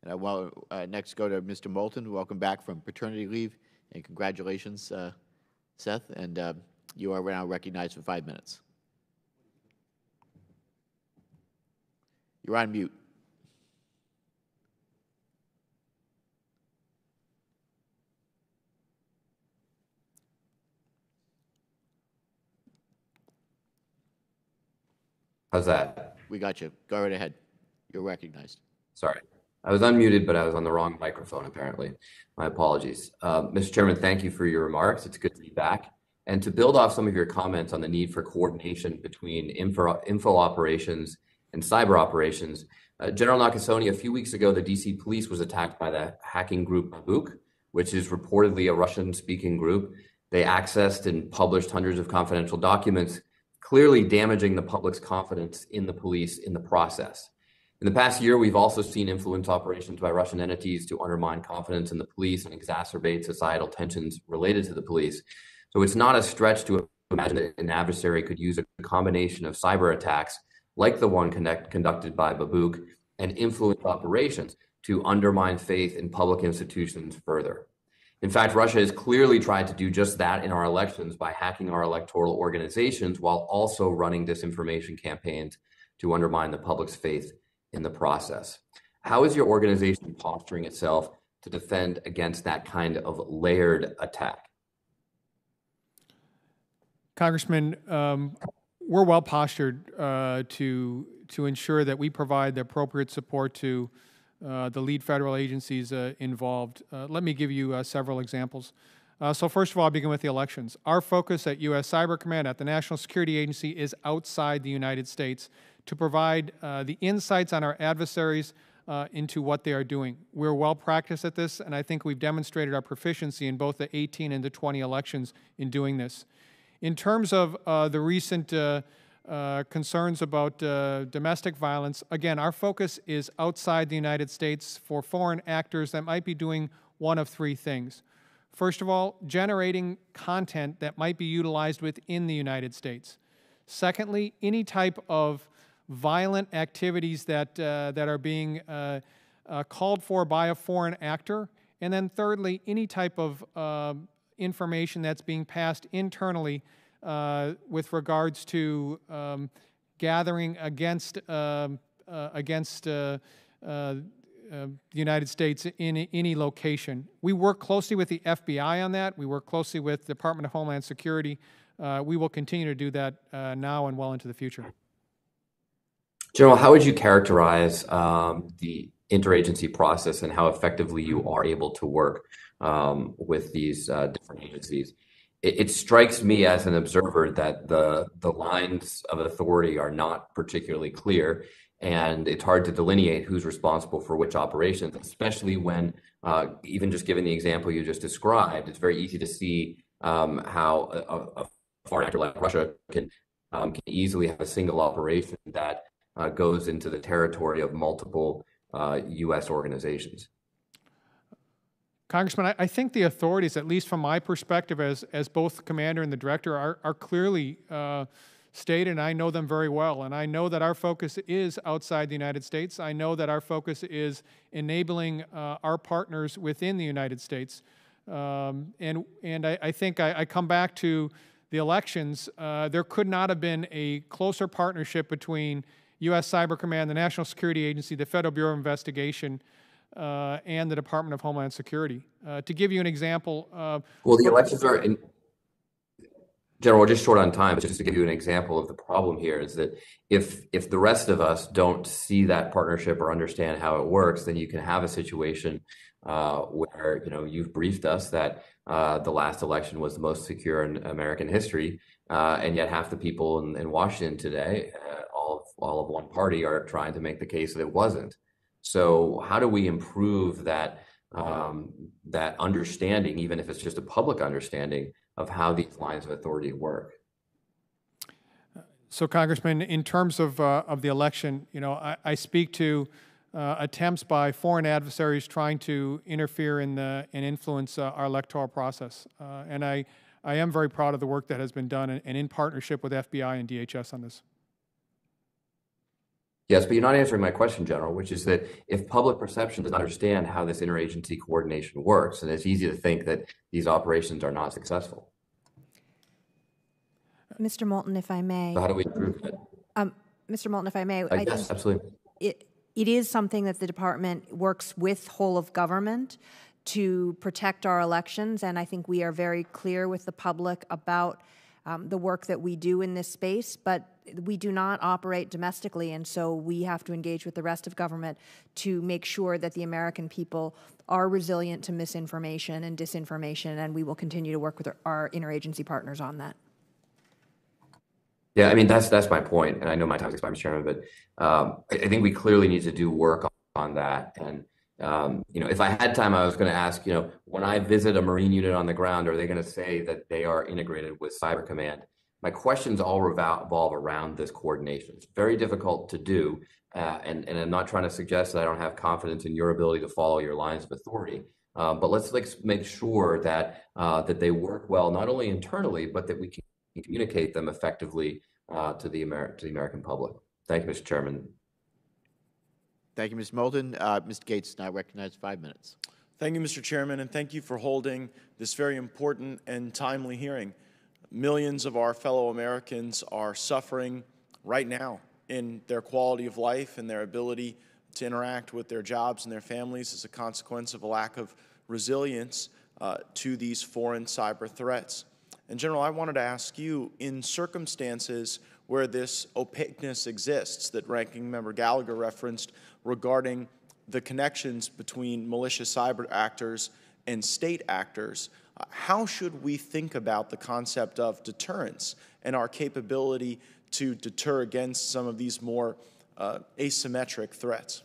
[SPEAKER 1] And I will uh, next go to Mr. Moulton. Welcome back from paternity leave, and congratulations uh, Seth, and uh, you are now recognized for five minutes. You're on mute.
[SPEAKER 7] How's that?
[SPEAKER 1] We got you. Go right ahead. You're recognized.
[SPEAKER 7] Sorry. I was unmuted, but I was on the wrong microphone, apparently. My apologies. Uh, Mr. Chairman, thank you for your remarks. It's good to be back. And to build off some of your comments on the need for coordination between info, info operations and cyber operations, uh, General Nakasone, a few weeks ago, the DC police was attacked by the hacking group Babuk, which is reportedly a Russian speaking group. They accessed and published hundreds of confidential documents clearly damaging the public's confidence in the police in the process. In the past year, we've also seen influence operations by Russian entities to undermine confidence in the police and exacerbate societal tensions related to the police. So it's not a stretch to imagine that an adversary could use a combination of cyber attacks like the one connect, conducted by Babuk and influence operations to undermine faith in public institutions further. In fact, Russia has clearly tried to do just that in our elections by hacking our electoral organizations while also running disinformation campaigns to undermine the public's faith in the process. How is your organization posturing itself to defend against that kind of layered attack?
[SPEAKER 4] Congressman, um, we're well postured uh, to to ensure that we provide the appropriate support to uh, the lead federal agencies uh, involved. Uh, let me give you several examples. so first of all, I'll begin with the elections. Our focus at U.S. Cyber Command, at the National Security Agency, is outside the United States to provide the insights on our adversaries uh, into what they are doing. We're well practiced at this, and I think we've demonstrated our proficiency in both the 18 and the 20 elections in doing this. In terms of uh, the recent uh, uh, concerns about uh, domestic violence. Again, our focus is outside the United States for foreign actors that might be doing one of three things. First of all, generating content that might be utilized within the United States. Secondly, any type of violent activities that, uh, that are being uh, uh, called for by a foreign actor. And then thirdly, any type of um, information that's being passed internally uh, with regards to um, gathering against um, uh, against uh, uh, the United States in any location. We work closely with the FBI on that. We work closely with the Department of Homeland Security. we will continue to do that now and well into the future.
[SPEAKER 7] General, how would you characterize um, the interagency process and how effectively you are able to work um, with these uh, different agencies? it, it strikes me as an observer that the the lines of authority are not particularly clear, and it's hard to delineate who's responsible for which operations, especially when uh, even just given the example you just described, it's very easy to see um, how a, a, foreign actor like Russia can um, can easily have a single operation that uh, goes into the territory of multiple uh, U.S. organizations.
[SPEAKER 4] Congressman, I, I, think the authorities, at least from my perspective as, as both the commander and the director, are, are clearly uh, stated, and I know them very well. And I know that our focus is outside the United States. I know that our focus is enabling uh, our partners within the United States. Um, and and I, I think I, I, come back to the elections. Uh, there could not have been a closer partnership between U.S. Cyber Command, the National Security Agency, the Federal Bureau of Investigation, uh, and the Department of Homeland Security. Uh, to give you an example, uh,
[SPEAKER 7] well, the elections are in. General, we're just short on time, but just to give you an example of the problem here is that if if the rest of us don't see that partnership or understand how it works, then you can have a situation uh, where you know you've briefed us that uh, the last election was the most secure in American history, uh, and yet half the people in, in Washington today, all of, all of one party, are trying to make the case that it wasn't. So how do we improve that um, that understanding, even if it's just a public understanding of how these lines of authority work?
[SPEAKER 4] So, Congressman, in terms of uh, of the election, you know, I, I speak to uh, attempts by foreign adversaries trying to interfere in the and influence uh, our electoral process, uh, and I I am very proud of the work that has been done, and, and in partnership with FBI and DHS on this.
[SPEAKER 7] Yes, but you're not answering my question, General, which is that if public perception does not understand how this interagency coordination works, then it's easy to think that these operations are not successful.
[SPEAKER 3] Mr. Moulton, if I may,
[SPEAKER 7] So how do we improve it?
[SPEAKER 3] Mr. Moulton, if I may,
[SPEAKER 7] Uh,
[SPEAKER 3] I
[SPEAKER 7] yes, absolutely.
[SPEAKER 3] it, it is something that the department works with whole of government to protect our elections, and I think we are very clear with the public about um, the work that we do in this space, but we do not operate domestically, and so we have to engage with the rest of government to make sure that the American people are resilient to misinformation and disinformation, and we will continue to work with our- interagency partners on that.
[SPEAKER 7] Yeah, I mean, that's that's my point, and I know my time's expired, Mr. Chairman, but um, I, I think we clearly need to do work on that. And um, you know, if I had time, I was going to ask, you know, when I visit a Marine unit on the ground, are they going to say that they are integrated with Cyber Command? My questions all revolve around this coordination. It's very difficult to do, uh, and and I'm not trying to suggest that I don't have confidence in your ability to follow your lines of authority. Uh, but let's like make sure that uh, that they work well, not only internally, but that we can communicate them effectively uh, to the Amer- to the American public. Thank you, Mr. Chairman.
[SPEAKER 1] Thank you, Ms. Moulton. Uh, Mr. Gaetz is now recognized five minutes.
[SPEAKER 8] Thank you, Mr. Chairman, and thank you for holding this very important and timely hearing. Millions of our fellow Americans are suffering right now in their quality of life and their ability to interact with their jobs and their families as a consequence of a lack of resilience uh, to these foreign cyber threats. And General, I wanted to ask you, in circumstances where this opaqueness exists that Ranking Member Gallagher referenced regarding the connections between malicious cyber actors and state actors, uh, how should we think about the concept of deterrence and our capability to deter against some of these more uh, asymmetric threats?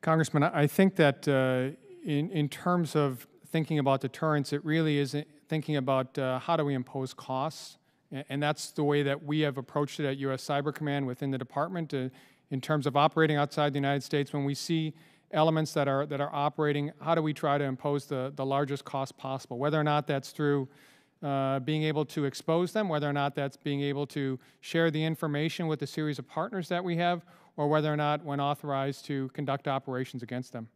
[SPEAKER 4] Congressman, I think that uh, in, in terms of thinking about deterrence, it really is thinking about uh, how do we impose costs. And that's the way that we have approached it at U.S. Cyber Command within the department in terms of operating outside the United States. When we see elements that are, that are operating, how do we try to impose the, the largest cost possible? Whether or not that's through uh, being able to expose them, whether or not that's being able to share the information with a series of partners that we have, or whether or not when authorized to conduct operations against them.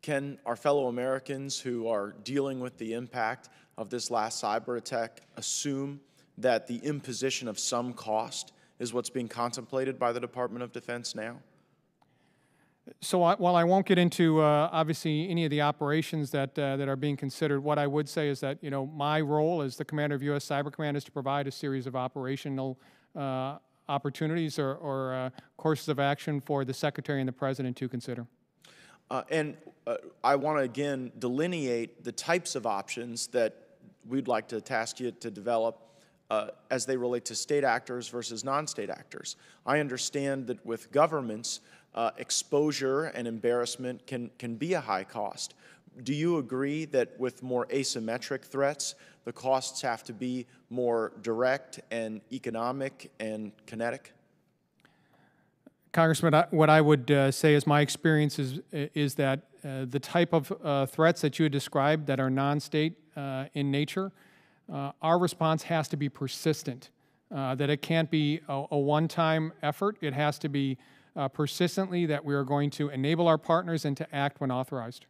[SPEAKER 8] Can our fellow Americans who are dealing with the impact of this last cyber attack assume that the imposition of some cost is what's being contemplated by the Department of Defense now?
[SPEAKER 4] So I, while I won't get into uh, obviously any of the operations that uh, that are being considered, what I would say is that you know my role as the commander of U.S. Cyber Command is to provide a series of operational uh, opportunities or, or uh, courses of action for the secretary and the president to consider.
[SPEAKER 8] Uh, and uh, I want to again delineate the types of options that we'd like to task you to develop uh, as they relate to state actors versus non state actors. I understand that with governments, uh, exposure and embarrassment can, can be a high cost. Do you agree that with more asymmetric threats, the costs have to be more direct and economic and kinetic?
[SPEAKER 4] Congressman, I- what I would uh, say is my experience is, is that uh, the type of uh, threats that you described that are non-state uh, in nature, uh, our response has to be persistent. Uh, that it can't be a, a one-time effort. It has to be uh, persistently that we are going to enable our partners and to act when authorized.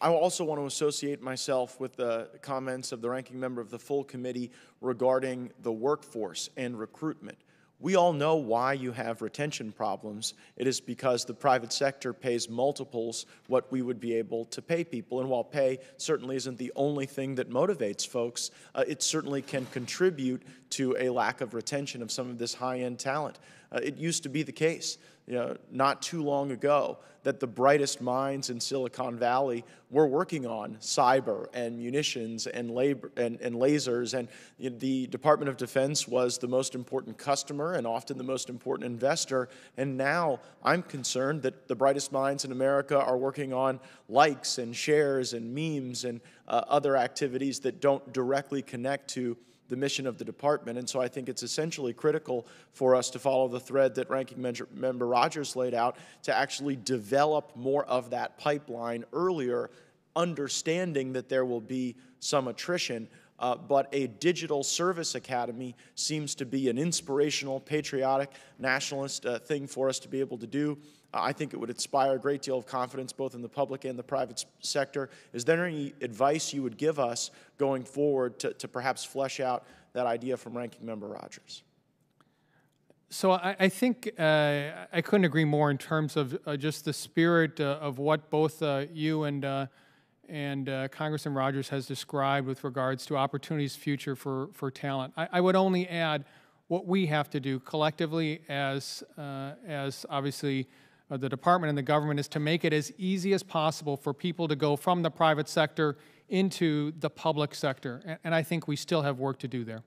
[SPEAKER 8] I also want to associate myself with the comments of the ranking member of the full committee regarding the workforce and recruitment. We all know why you have retention problems. It is because the private sector pays multiples what we would be able to pay people. And while pay certainly isn't the only thing that motivates folks, uh, it certainly can contribute to a lack of retention of some of this high end talent. Uh, it used to be the case you know, not too long ago that the brightest minds in Silicon Valley were working on cyber and munitions and, labor, and, and lasers. And you know, the Department of Defense was the most important customer and often the most important investor. And now I'm concerned that the brightest minds in America are working on likes and shares and memes and uh, other activities that don't directly connect to the mission of the department. And so I think it's essentially critical for us to follow the thread that Ranking Member Rogers laid out to actually develop more of that pipeline earlier, understanding that there will be some attrition. Uh, but a digital service academy seems to be an inspirational, patriotic, nationalist uh, thing for us to be able to do. Uh, I think it would inspire a great deal of confidence both in the public and the private sector. Is there any advice you would give us going forward to, to perhaps flesh out that idea from Ranking Member Rogers.
[SPEAKER 4] So I, I think uh, I couldn't agree more in terms of uh, just the spirit uh, of what both you and and uh, Congressman Rogers has described with regards to opportunities future for for talent. I, I would only add what we have to do collectively as as obviously the department and the government is to make it as easy as possible for people to go from the private sector into the public sector, and, and I think we still have work to do there.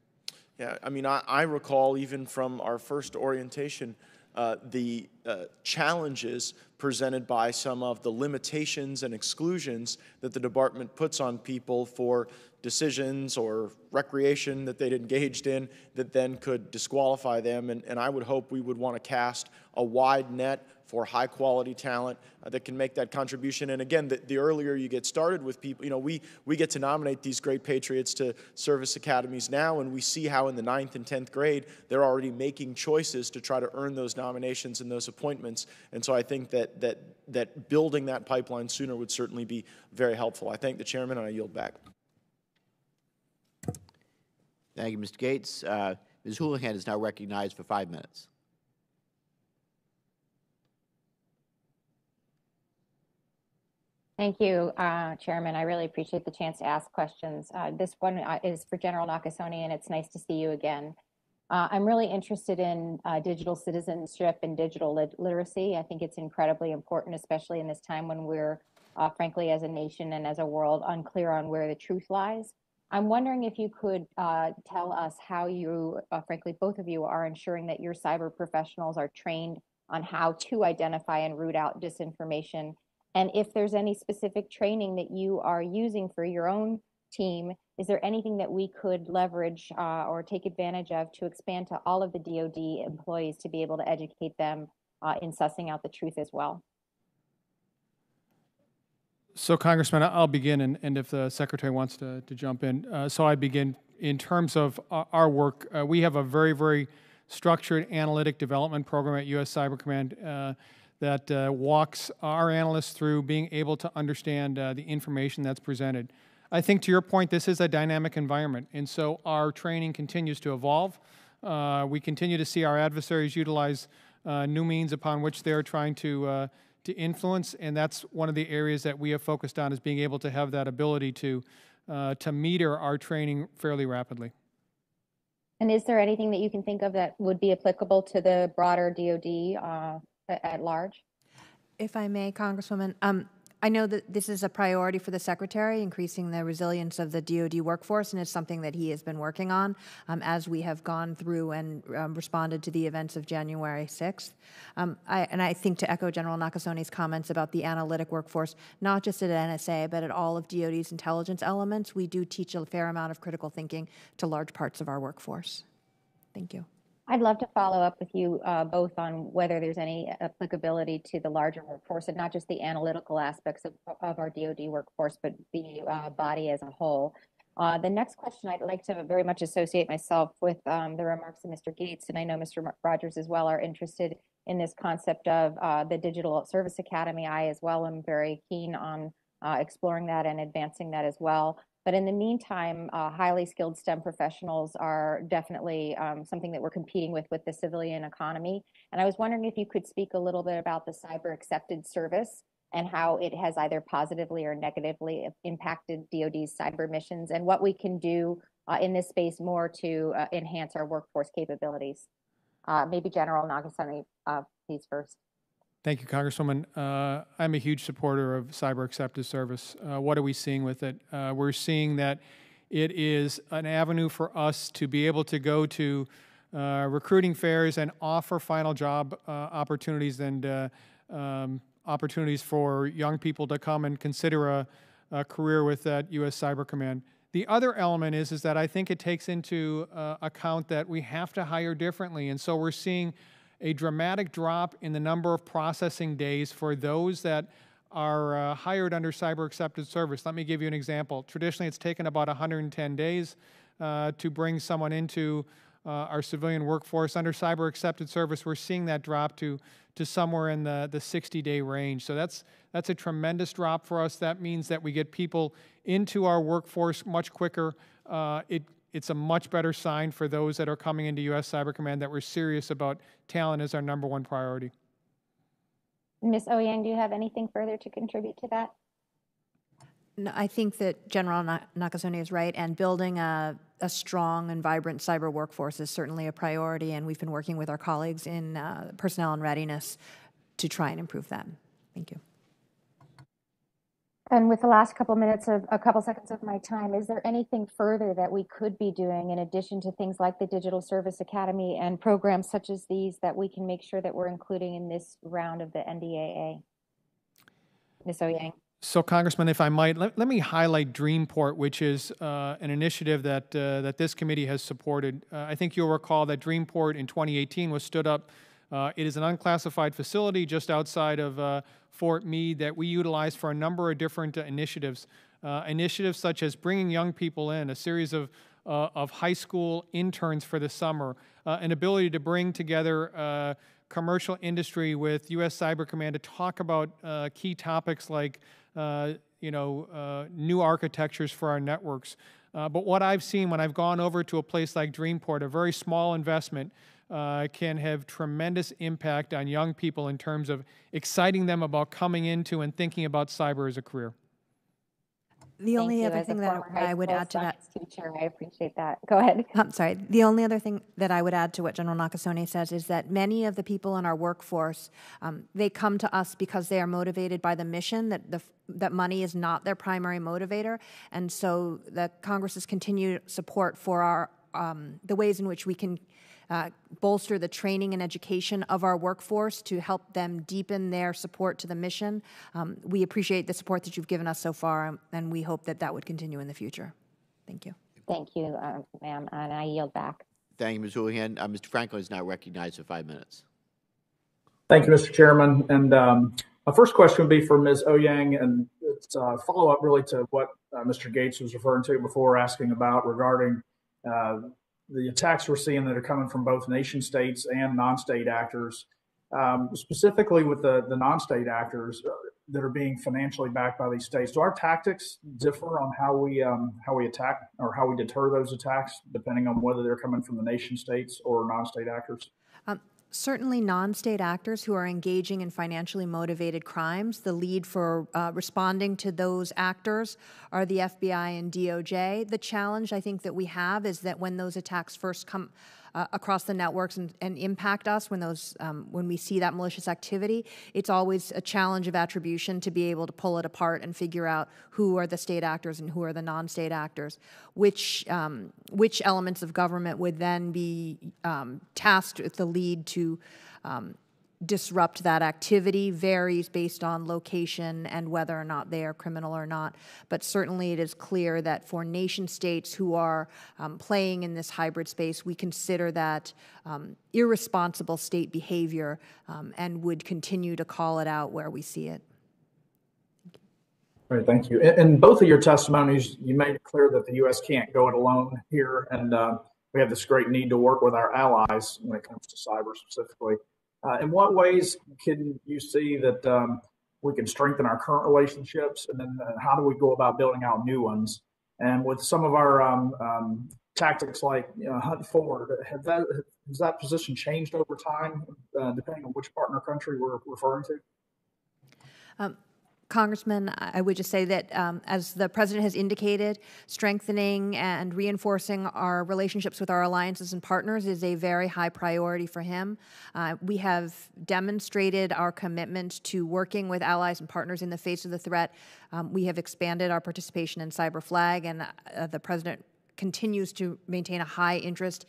[SPEAKER 8] Yeah, I mean, I, I recall even from our first orientation uh, the uh, challenges presented by some of the limitations and exclusions that the department puts on people for decisions or recreation that they'd engaged in that then could disqualify them. And, and I would hope we would want to cast a wide net for high quality talent uh, that can make that contribution. And again, the, the, earlier you get started with people, you know, we, we get to nominate these great patriots to service academies now, and we see how in the ninth and 10th grade, they're already making choices to try to earn those nominations and those appointments. And so I think that, that, that building that pipeline sooner would certainly be very helpful. I thank the chairman and I yield back.
[SPEAKER 1] Thank you, Mr. Gaetz. Uh, Ms. Houlahan is now recognized for five minutes.
[SPEAKER 9] Thank you, uh, Chairman. I really appreciate the chance to ask questions. Uh, this one uh, is for General Nakasone, and it's nice to see you again. Uh, I'm really interested in uh, digital citizenship and digital lit literacy. I think it's incredibly important, especially in this time when we're, uh, frankly, as a nation and as a world, unclear on where the truth lies. I'm wondering if you could tell us how you, frankly, both of you are ensuring that your cyber professionals are trained on how to identify and root out disinformation and if there's any specific training that you are using for your own team, is there anything that we could leverage uh, or take advantage of to expand to all of the DoD employees to be able to educate them uh, in sussing out the truth as well?
[SPEAKER 4] So, Congressman, I'll begin, and, and if the Secretary wants to, to jump in. Uh, so, I begin in terms of our work. Uh, we have a very, very structured analytic development program at U.S. Cyber Command. That uh, walks our analysts through being able to understand uh, the information that's presented. I think to your point, this is a dynamic environment, and so our training continues to evolve. Uh, we continue to see our adversaries utilize uh, new means upon which they're trying to uh, to influence, and that's one of the areas that we have focused on is being able to have that ability to uh, to meter our training fairly rapidly.
[SPEAKER 9] And is there anything that you can think of that would be applicable to the broader DoD at large?
[SPEAKER 3] If I may, Congresswoman, um, I know that this is a priority for the Secretary, increasing the resilience of the DoD workforce, and it's something that he has been working on um, as we have gone through and um, responded to the events of January 6th. Um, I, and I think to echo General Nakasone's comments about the analytic workforce, not just at NSA, but at all of DoD's intelligence elements, we do teach a fair amount of critical thinking to large parts of our workforce. Thank you.
[SPEAKER 9] I'd love to follow up with you uh, both on whether there's any applicability to the larger workforce and not just the analytical aspects of, of our DoD workforce, but the uh, body as a whole. Uh, the next question I'd like to very much associate myself with um, the remarks of Mr. Gaetz, and I know Mr. Rogers as well are interested in this concept of uh, the Digital Service Academy. I as well am very keen on uh, exploring that and advancing that as well. But in the meantime, uh, highly skilled STEM professionals are definitely um, something that we're competing with with the civilian economy. And I was wondering if you could speak a little bit about the cyber excepted service and how it has either positively or negatively impacted DoD's cyber missions and what we can do uh, in this space more to uh, enhance our workforce capabilities. Uh, maybe General Nakasone, uh, please first.
[SPEAKER 4] Thank you, Congresswoman. Uh, I'm a huge supporter of cyber excepted service. Uh, what are we seeing with it? Uh, we're seeing that it is an avenue for us to be able to go to uh, recruiting fairs and offer final job uh, opportunities and uh, um, opportunities for young people to come and consider a, a, career with that U.S. Cyber Command. The other element is, is that I think it takes into account that we have to hire differently, and so we're seeing a dramatic drop in the number of processing days for those that are uh, hired under cyber excepted service. Let me give you an example. Traditionally, it's taken about 110 days uh, to bring someone into uh, our civilian workforce. Under cyber excepted service, we're seeing that drop to, to somewhere in the, the 60 day range. So that's, that's a tremendous drop for us. That means that we get people into our workforce much quicker. Uh, it it's a much better sign for those that are coming into U.S. Cyber Command that we're serious about talent as our number one priority.
[SPEAKER 9] Ms. Eoyang, do you have anything further to contribute to that?
[SPEAKER 3] No, I think that General Na- Nakasone is right, and building a, a strong and vibrant cyber workforce is certainly a priority, and we've been working with our colleagues in uh, personnel and readiness to try and improve that. Thank you.
[SPEAKER 9] And with the last couple minutes of a couple seconds of my time, is there anything further that we could be doing in addition to things like the Digital Service Academy and programs such as these that we can make sure that we're including in this round of the NDAA? Ms. Eoyang.
[SPEAKER 4] So, Congressman, if I might, let, let me highlight Dreamport, which is uh, an initiative that, uh, that this committee has supported. Uh, I think you'll recall that Dreamport in 2018 was stood up. Uh, it is an unclassified facility just outside of uh, Fort Meade that we utilize for a number of different uh, initiatives. initiatives such as bringing young people in, a series of, of high school interns for the summer, an ability to bring together commercial industry with U.S. Cyber Command to talk about key topics like uh, you know, uh, new architectures for our networks. Uh, but what I've seen when I've gone over to a place like Dreamport, a very small investment, uh, can have tremendous impact on young people in terms of exciting them about coming into and thinking about cyber as a career.
[SPEAKER 3] The only
[SPEAKER 9] you.
[SPEAKER 3] other thing that I would add to that,
[SPEAKER 9] science Teacher, I appreciate that. Go ahead.
[SPEAKER 3] I'm sorry. The only other thing that I would add to what General Nakasone says is that many of the people in our workforce, um, they come to us because they are motivated by the mission. That the that money is not their primary motivator, and so the Congress's continued support for our um, the ways in which we can uh, bolster the training and education of our workforce to help them deepen their support to the mission. Um, we appreciate the support that you've given us so far, and we hope that that would continue in the future. Thank you.
[SPEAKER 9] Thank you, uh, ma'am, and I yield back.
[SPEAKER 1] Thank you, Ms. Houlahan. Uh, Mr. Franklin is now recognized for five minutes.
[SPEAKER 10] Thank you, Mr. Chairman. And um, my first question would be for Ms. Eoyang, and it's a follow-up really to what uh, Mr. Gaetz was referring to before, asking about regarding uh, the attacks we're seeing that are coming from both nation states and non-state actors, um, specifically with the, the non-state actors uh, that are being financially backed by these states. Do our tactics differ on how we um, how we attack or how we deter those attacks, depending on whether they're coming from the nation states or non-state actors?
[SPEAKER 3] Um, certainly non-state actors who are engaging in financially motivated crimes. The lead for uh, responding to those actors are the FBI and DOJ. The challenge I think that we have is that when those attacks first come uh, across the networks and, and, impact us when those um, when we see that malicious activity. It's always a challenge of attribution to be able to pull it apart and figure out who are the state actors and who are the non-state actors. Which um, which elements of government would then be um, tasked with the lead to um, disrupt that activity varies based on location and whether or not they are criminal or not. But certainly it is clear that for nation states who are um, playing in this hybrid space, we consider that um, irresponsible state behavior um, and would continue to call it out where we see it.
[SPEAKER 10] All right, thank you. In, both of your testimonies, you made it clear that the U.S. can't go it alone here, and uh, we have this great need to work with our allies when it comes to cyber specifically. Uh, in what ways can you see that um, we can strengthen our current relationships, and then uh, how do we go about building out new ones? And with some of our um, um, tactics like you know, hunt forward, have that has that position changed over time, uh, depending on which partner country we're referring to?
[SPEAKER 3] Um, Congressman, I would just say that um, as the president has indicated, strengthening and reinforcing our relationships with our alliances and partners is a very high priority for him. Uh, we have demonstrated our commitment to working with allies and partners in the face of the threat. Um, we have expanded our participation in Cyber Flag, and uh, the president continues to maintain a high interest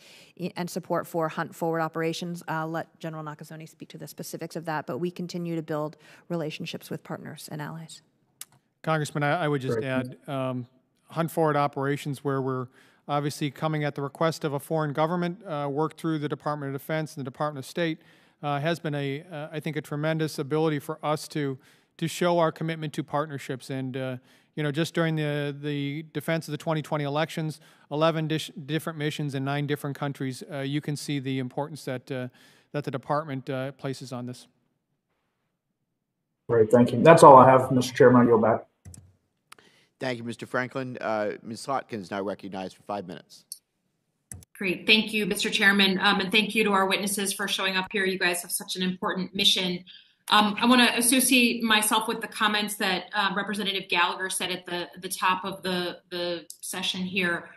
[SPEAKER 3] and support for hunt forward operations. I'll let General Nakasone speak to the specifics of that, but we continue to build relationships with partners and allies.
[SPEAKER 4] Congressman, I, I would just add um, hunt forward operations where we're obviously coming at the request of a foreign government, uh, work through the Department of Defense and the Department of State, uh, has been a, uh, I think, a tremendous ability for us to to show our commitment to partnerships and uh, you know, just during the, the defense of the 2020 elections, 11 different missions in nine different countries, uh, you can see the importance that, uh, that the department uh, places on this.
[SPEAKER 10] Great, thank you. That's all I have, Mr. Chairman. I yield back.
[SPEAKER 1] Thank you, Mr. Franklin. Uh, Ms. Slotkin is now recognized for five minutes.
[SPEAKER 11] Great. Thank you, Mr. Chairman. Um, and thank you to our witnesses for showing up here. You guys have such an important mission. Um, I want to associate myself with the comments that uh, Representative Gallagher said at the, the top of the, the session here.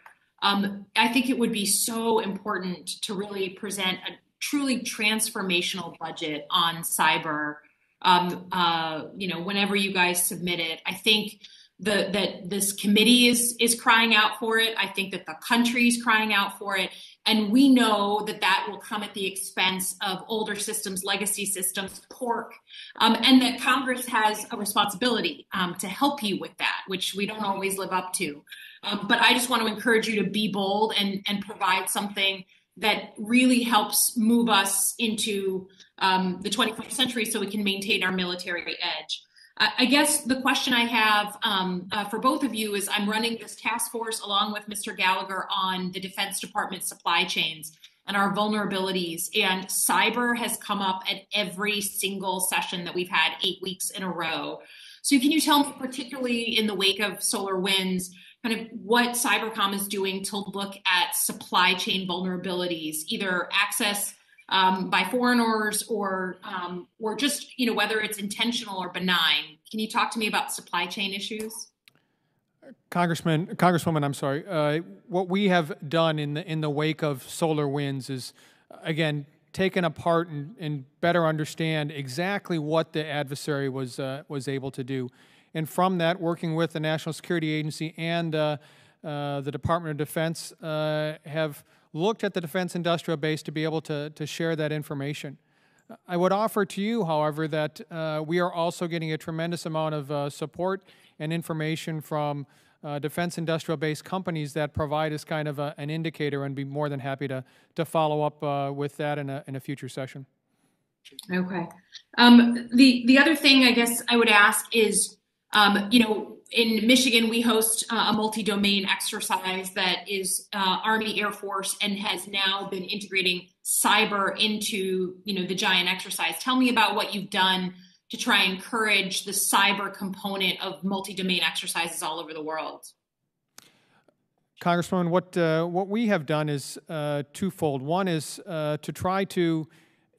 [SPEAKER 11] Um, I think it would be so important to really present a truly transformational budget on cyber. Um, uh, you know, whenever you guys submit it, I think the, that this committee is is crying out for it. I think that the country is crying out for it, and we know that that will come at the expense of older systems, legacy systems, pork, um, and that Congress has a responsibility um, to help you with that, which we don't always live up to. Um, but I just want to encourage you to be bold and and provide something that really helps move us into um, the 21st century, so we can maintain our military edge. I guess the question I have um, uh, for both of you is I'm running this task force along with Mr. Gallagher on the Defense Department supply chains and our vulnerabilities. And cyber has come up at every single session that we've had eight weeks in a row. So, can you tell me, particularly in the wake of SolarWinds, kind of what Cybercom is doing to look at supply chain vulnerabilities, either access um, by foreigners or um, or just you know whether it's intentional or benign. Can you talk to me about supply chain issues?
[SPEAKER 4] Congressman, Congresswoman, I'm sorry. Uh, what we have done in the in the wake of SolarWinds is again taken apart and, and better understand exactly what the adversary was uh, was able to do, and from that, working with the National Security Agency and uh, uh the Department of Defense, uh, have looked at the defense industrial base to be able to, to share that information. I would offer to you, however, that uh, we are also getting a tremendous amount of uh, support and information from uh, defense industrial base companies that provide us kind of a, an indicator and be more than happy to, to follow up uh, with that in a, in a future session.
[SPEAKER 11] Okay. Um, the, the other thing I guess I would ask is, um, you know, in Michigan, we host uh, a multi-domain exercise that is uh, Army Air Force and has now been integrating cyber into you know the giant exercise. Tell me about what you've done to try and encourage the cyber component of multi-domain exercises all over the world.
[SPEAKER 4] Congresswoman, what uh, what we have done is uh, twofold. One is uh, to try to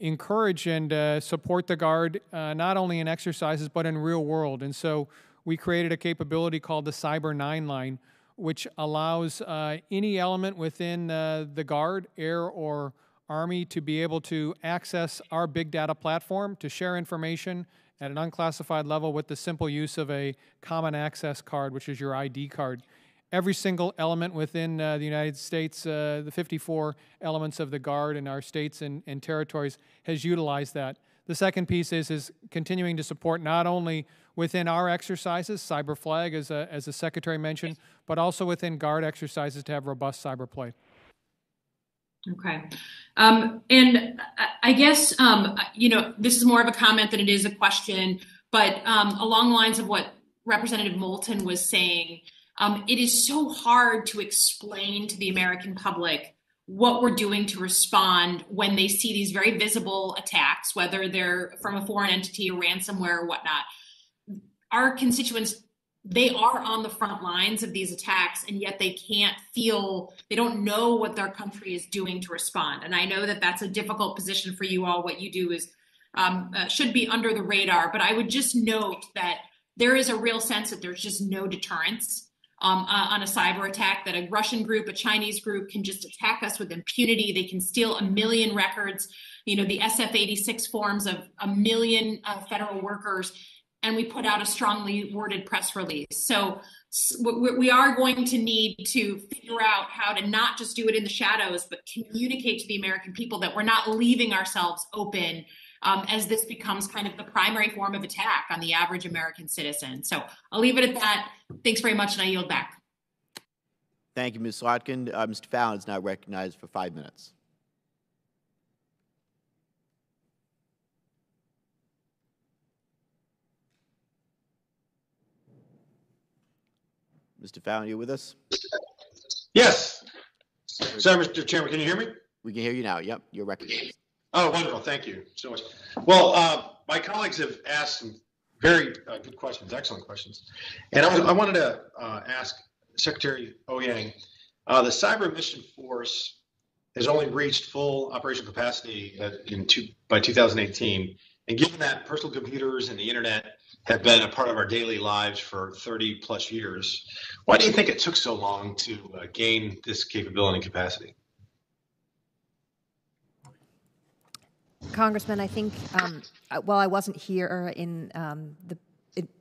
[SPEAKER 4] encourage and uh, support the Guard not only in exercises but in real world, and so we created a capability called the Cyber 9 line, which allows uh, any element within uh, the Guard, Air, or Army to be able to access our big data platform to share information at an unclassified level with the simple use of a common access card, which is your ID card. Every single element within uh, the United States, uh, the 54 elements of the Guard in our states and, and territories, has utilized that. The second piece is, is continuing to support not only within our exercises, cyber flag, as, a, as the secretary mentioned, but also within guard exercises to have robust cyber play.
[SPEAKER 11] Okay. Um, and I guess, um, you know, this is more of a comment than it is a question, but um, along the lines of what Representative Moulton was saying, um, it is so hard to explain to the American public what we're doing to respond when they see these very visible attacks, whether they're from a foreign entity or ransomware or whatnot our constituents they are on the front lines of these attacks and yet they can't feel they don't know what their country is doing to respond. And i know that that's a difficult position for you all. What you do is um, uh, should be under the radar but i would just note that there is a real sense that there's just no deterrence um, uh, on a cyber attack that a russian group a chinese group can just attack us with impunity. They can steal a million records. You know the sf-86 forms of a million uh, federal workers and we put out a strongly worded press release. So we are going to need to figure out how to not just do it in the shadows, but communicate to the American people that we're not leaving ourselves open um, as this becomes kind of the primary form of attack on the average American citizen. So I'll leave it at that. Thanks very much, and I yield back.
[SPEAKER 1] Thank you, Ms. Slotkin. Uh, Mr. Fallon is now recognized for five minutes. Mr. Fallon, you with us?
[SPEAKER 12] Yes. Sorry, Mr. Chairman, can you hear me?
[SPEAKER 1] We can hear you now. Yep, you're recognized.
[SPEAKER 12] Oh, wonderful. Thank you so much. Well, uh, my colleagues have asked some very uh, good questions, excellent questions. And I, was, I wanted to uh, ask Secretary Eoyang, uh, the Cyber Mission Force has only reached full operational capacity in two, by 2018. And given that personal computers and the internet have been a part of our daily lives for 30 plus years, why do you think it took so long to uh, gain this capability and capacity?
[SPEAKER 3] Congressman, I think, um, uh, well, I wasn't here in um, the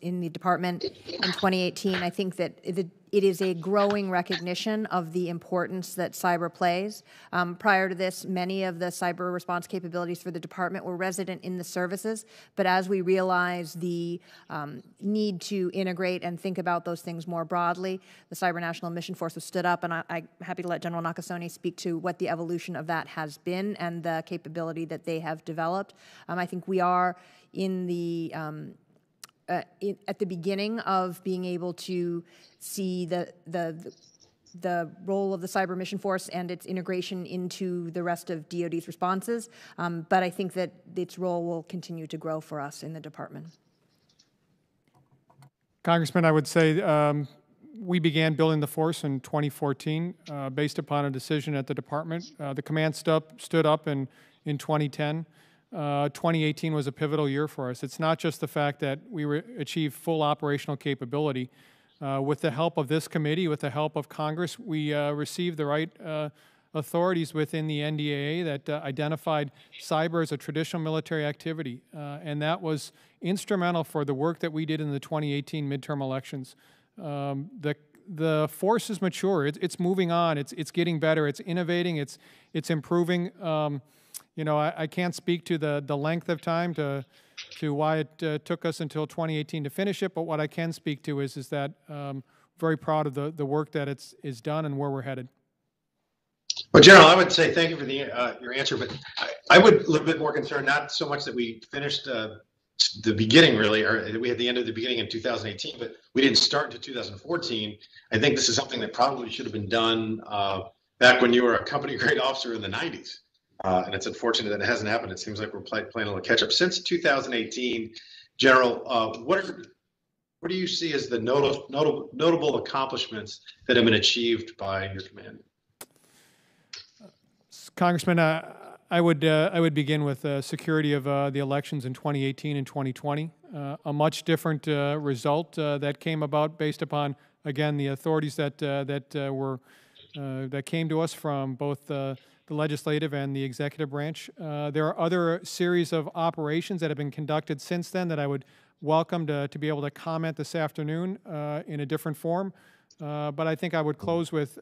[SPEAKER 3] in the department in 2018. I think that it is a growing recognition of the importance that cyber plays. Um, prior to this, many of the cyber response capabilities for the department were resident in the services, but as we realize the um, need to integrate and think about those things more broadly, the Cyber National Mission Force was stood up, and I, am happy to let General Nakasone speak to what the evolution of that has been and the capability that they have developed. Um, I think we are in the um, uh, in, at the beginning of being able to see the, the, the role of the Cyber Mission Force and its integration into the rest of DoD's responses. Um, but I think that its role will continue to grow for us in the department.
[SPEAKER 4] Congressman, I would say um, we began building the force in 2014 uh, based upon a decision at the department. Uh, the command stood up in, in 2010. Uh, 2018 was a pivotal year for us. It's not just the fact that we achieved full operational capability. Uh, with the help of this committee, with the help of Congress, we uh, received the right uh, authorities within the NDAA that uh, identified cyber as a traditional military activity. And that was instrumental for the work that we did in the 2018 midterm elections. Um, the the force is mature. It's, it's moving on. It's, it's getting better. It's innovating. It's, it's improving. Um, you know, I, I, can't speak to the, the length of time to, to why it uh, took us until 2018 to finish it, but what I can speak to is, is that um, very proud of the, the work that it's is done and where we're headed.
[SPEAKER 12] Well, General, I would say thank you for the uh, your answer, but I, I, would a little bit more concerned, not so much that we finished uh, the beginning really, or we had the end of the beginning in 2018, but we didn't start until 2014. I think this is something that probably should have been done uh, back when you were a company grade officer in the 90s. Uh, and it's unfortunate that it hasn't happened. It seems like we're play, playing a little catch up. Since 2018, General, uh, what are, what do you see as the notable, notable, notable accomplishments that have been achieved by your command?
[SPEAKER 4] Congressman, uh, I would uh, I would begin with uh, security of uh, the elections in 2018 and 2020. Uh, a much different uh, result that came about based upon again the authorities that that were that came to us from both the legislative and the executive branch. Uh, there are other series of operations that have been conducted since then that I would welcome to, to be able to comment this afternoon uh, in a different form. Uh, but I think I would close with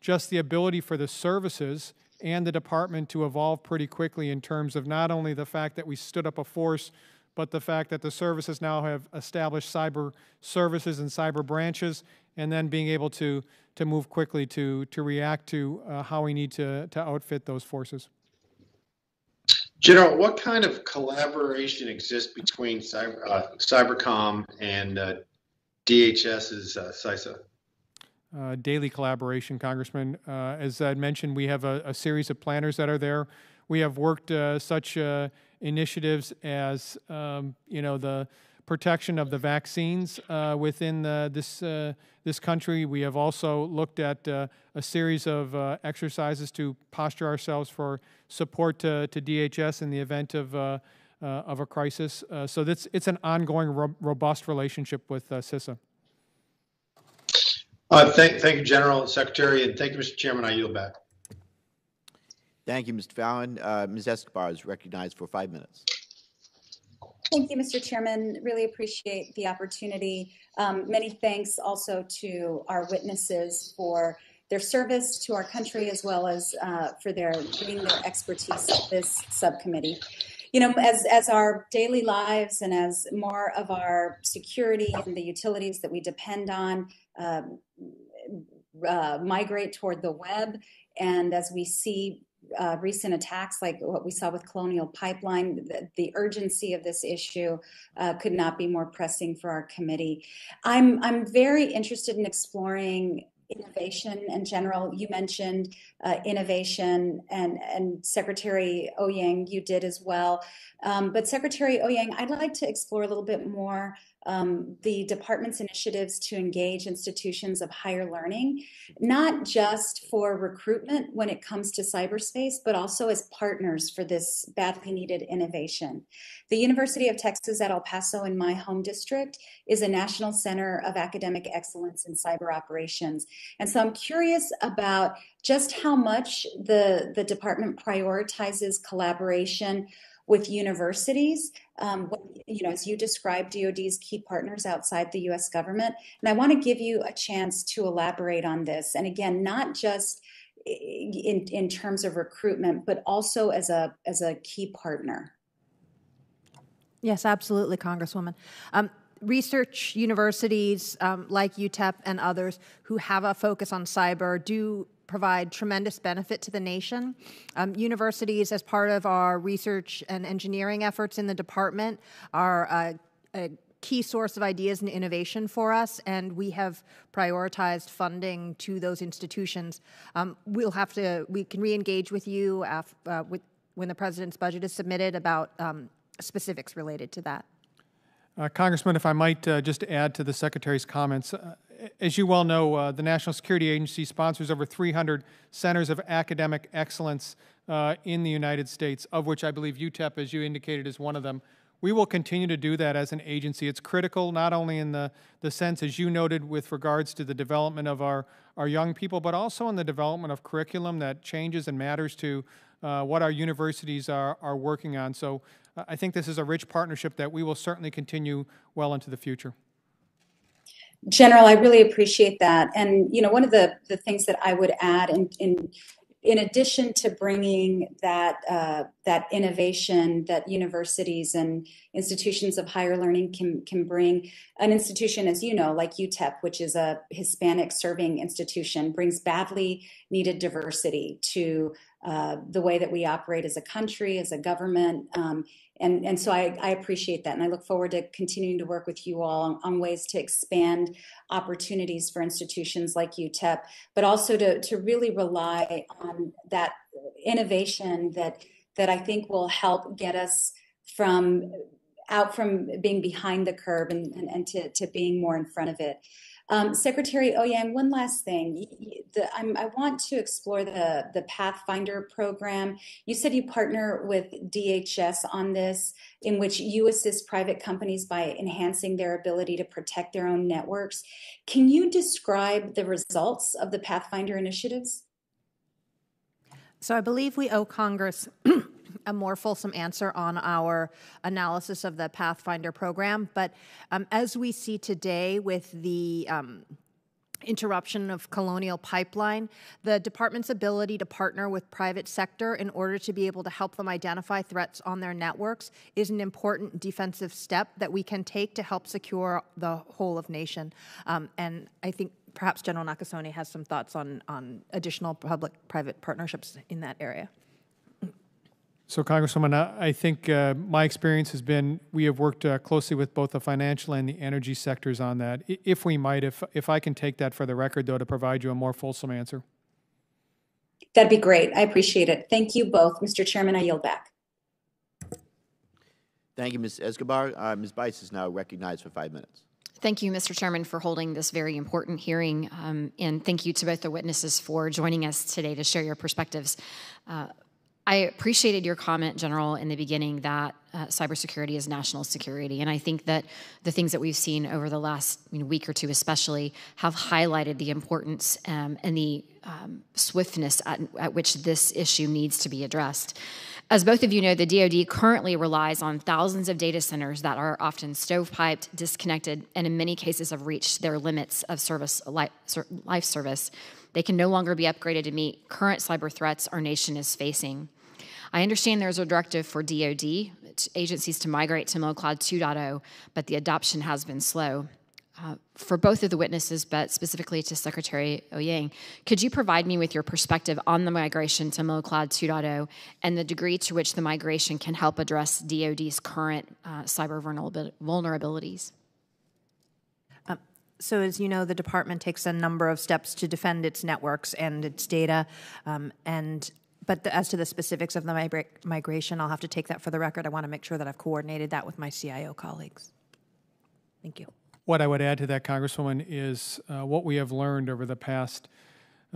[SPEAKER 4] just the ability for the services and the department to evolve pretty quickly in terms of not only the fact that we stood up a force, but the fact that the services now have established cyber services and cyber branches, and then being able to, to move quickly to, to react to uh, how we need to, to outfit those forces.
[SPEAKER 12] General, what kind of collaboration exists between cyber, uh, Cybercom and uh, DHS's uh, CISA?
[SPEAKER 4] uh, daily collaboration, Congressman. Uh, as I mentioned, we have a, a, series of planners that are there. We have worked uh, such uh, initiatives as, um, you know, the protection of the vaccines uh, within this uh, this country. We have also looked at a series of exercises to posture ourselves for support to, to DHS in the event of of a crisis. so that's it's an ongoing, ro robust relationship with CISA.
[SPEAKER 12] Uh, thank, thank you, General Secretary, and thank you, Mr. Chairman. I yield back.
[SPEAKER 1] Thank you, Mr. Fallon. Uh, Ms. Escobar is recognized for five minutes.
[SPEAKER 13] Thank you, Mr. Chairman. Really appreciate the opportunity. Um, many thanks also to our witnesses for their service to our country as well as uh, for their bringing their expertise to this subcommittee. You know, as, as our daily lives and as more of our security and the utilities that we depend on um, uh, migrate toward the web. And as we see uh, recent attacks like what we saw with Colonial Pipeline, the, the urgency of this issue uh, could not be more pressing for our committee. I'm, I'm very interested in exploring innovation in general. You mentioned uh, innovation, and, and Secretary Eoyang, you did as well. Um, but Secretary Eoyang, I'd like to explore a little bit more um, the department's initiatives to engage institutions of higher learning, not just for recruitment when it comes to cyberspace, but also as partners for this badly needed innovation. The University of Texas at El Paso in my home district is a national center of academic excellence in cyber operations. And so I'm curious about just how much the, the department prioritizes collaboration with universities, um, you know, as you described DoD's key partners outside the U.S. government. And I want to give you a chance to elaborate on this. And again, not just in, in terms of recruitment, but also as a as a key partner.
[SPEAKER 3] Yes, absolutely, Congresswoman. Um, research universities um, like UTEP and others who have a focus on cyber do provide tremendous benefit to the nation. Um, universities, as part of our research and engineering efforts in the department, are a, a key source of ideas and innovation for us, and we have prioritized funding to those institutions. Um, we'll have to, we can re-engage with you uh, with, when the president's budget is submitted about um, specifics related to that.
[SPEAKER 4] Uh, Congressman, if I might uh, just add to the Secretary's comments, uh, as you well know, uh, the National Security Agency sponsors over 300 centers of academic excellence uh, in the United States, of which I believe UTEP, as you indicated, is one of them. We will continue to do that as an agency. It's critical not only in the, the sense, as you noted, with regards to the development of our, our young people, but also in the development of curriculum that changes and matters to uh, what our universities are, are working on. So uh, I think this is a rich partnership that we will certainly continue well into the future.
[SPEAKER 13] General, I really appreciate that. And, you know, one of the, the things that I would add in, in, in addition to bringing that, uh, that innovation that universities and institutions of higher learning can, can bring, an institution, as you know, like UTEP, which is a Hispanic serving institution, brings badly needed diversity to uh, the way that we operate as a country, as a government. Um, and, and so I, I, appreciate that. And I look forward to continuing to work with you all on, on, ways to expand opportunities for institutions like UTEP, but also to, to really rely on that innovation that, that I think will help get us from out from being behind the curve and, and, and to, to being more in front of it. Um, Secretary Eoyang, one last thing. The, i want to explore the, the Pathfinder program. You said you partner with DHS on this, in which you assist private companies by enhancing their ability to protect their own networks. Can you describe the results of the Pathfinder initiatives?
[SPEAKER 3] So I believe we owe Congress a more fulsome answer on our analysis of the Pathfinder program. But um, as we see today with the um, interruption of colonial pipeline the department's ability to partner with private sector in order to be able to help them identify threats on their networks is an important defensive step that we can take to help secure the whole of nation um, and i think perhaps general nakasone has some thoughts on, on additional public-private partnerships in that area
[SPEAKER 4] so, Congresswoman, I think uh, my experience has been we have worked uh, closely with both the financial and the energy sectors on that. If we might, if if I can take that for the record, though, to provide you a more fulsome answer.
[SPEAKER 13] That'd be great. I appreciate it. Thank you both, Mr. Chairman. I yield back.
[SPEAKER 1] Thank you, Ms. Escobar. Uh, Ms. Bice is now recognized for five minutes.
[SPEAKER 14] Thank you, Mr. Chairman, for holding this very important hearing. Um, and thank you to both the witnesses for joining us today to share your perspectives. Uh, I appreciated your comment, General, in the beginning that uh, cybersecurity is national security. And I think that the things that we've seen over the last you know, week or two, especially, have highlighted the importance um, and the um, swiftness at, at which this issue needs to be addressed. As both of you know, the DoD currently relies on thousands of data centers that are often stovepiped, disconnected, and in many cases have reached their limits of service life service. They can no longer be upgraded to meet current cyber threats our nation is facing. I understand there's a directive for DoD agencies to migrate to milCloud 2.0, but the adoption has been slow. Uh, for both of the witnesses, but specifically to Secretary Eoyang, could you provide me with your perspective on the migration to milCloud 2.0 and the degree to which the migration can help address DoD's current uh, cyber vulnerabilities?
[SPEAKER 3] Um, so, as you know, the department takes a number of steps to defend its networks and its data, um, and but the, as to the specifics of the migra migration, I'll have to take that for the record. I want to make sure that I've coordinated that with my CIO colleagues. Thank you.
[SPEAKER 4] What I would add to that, Congresswoman, is uh, what we have learned over the past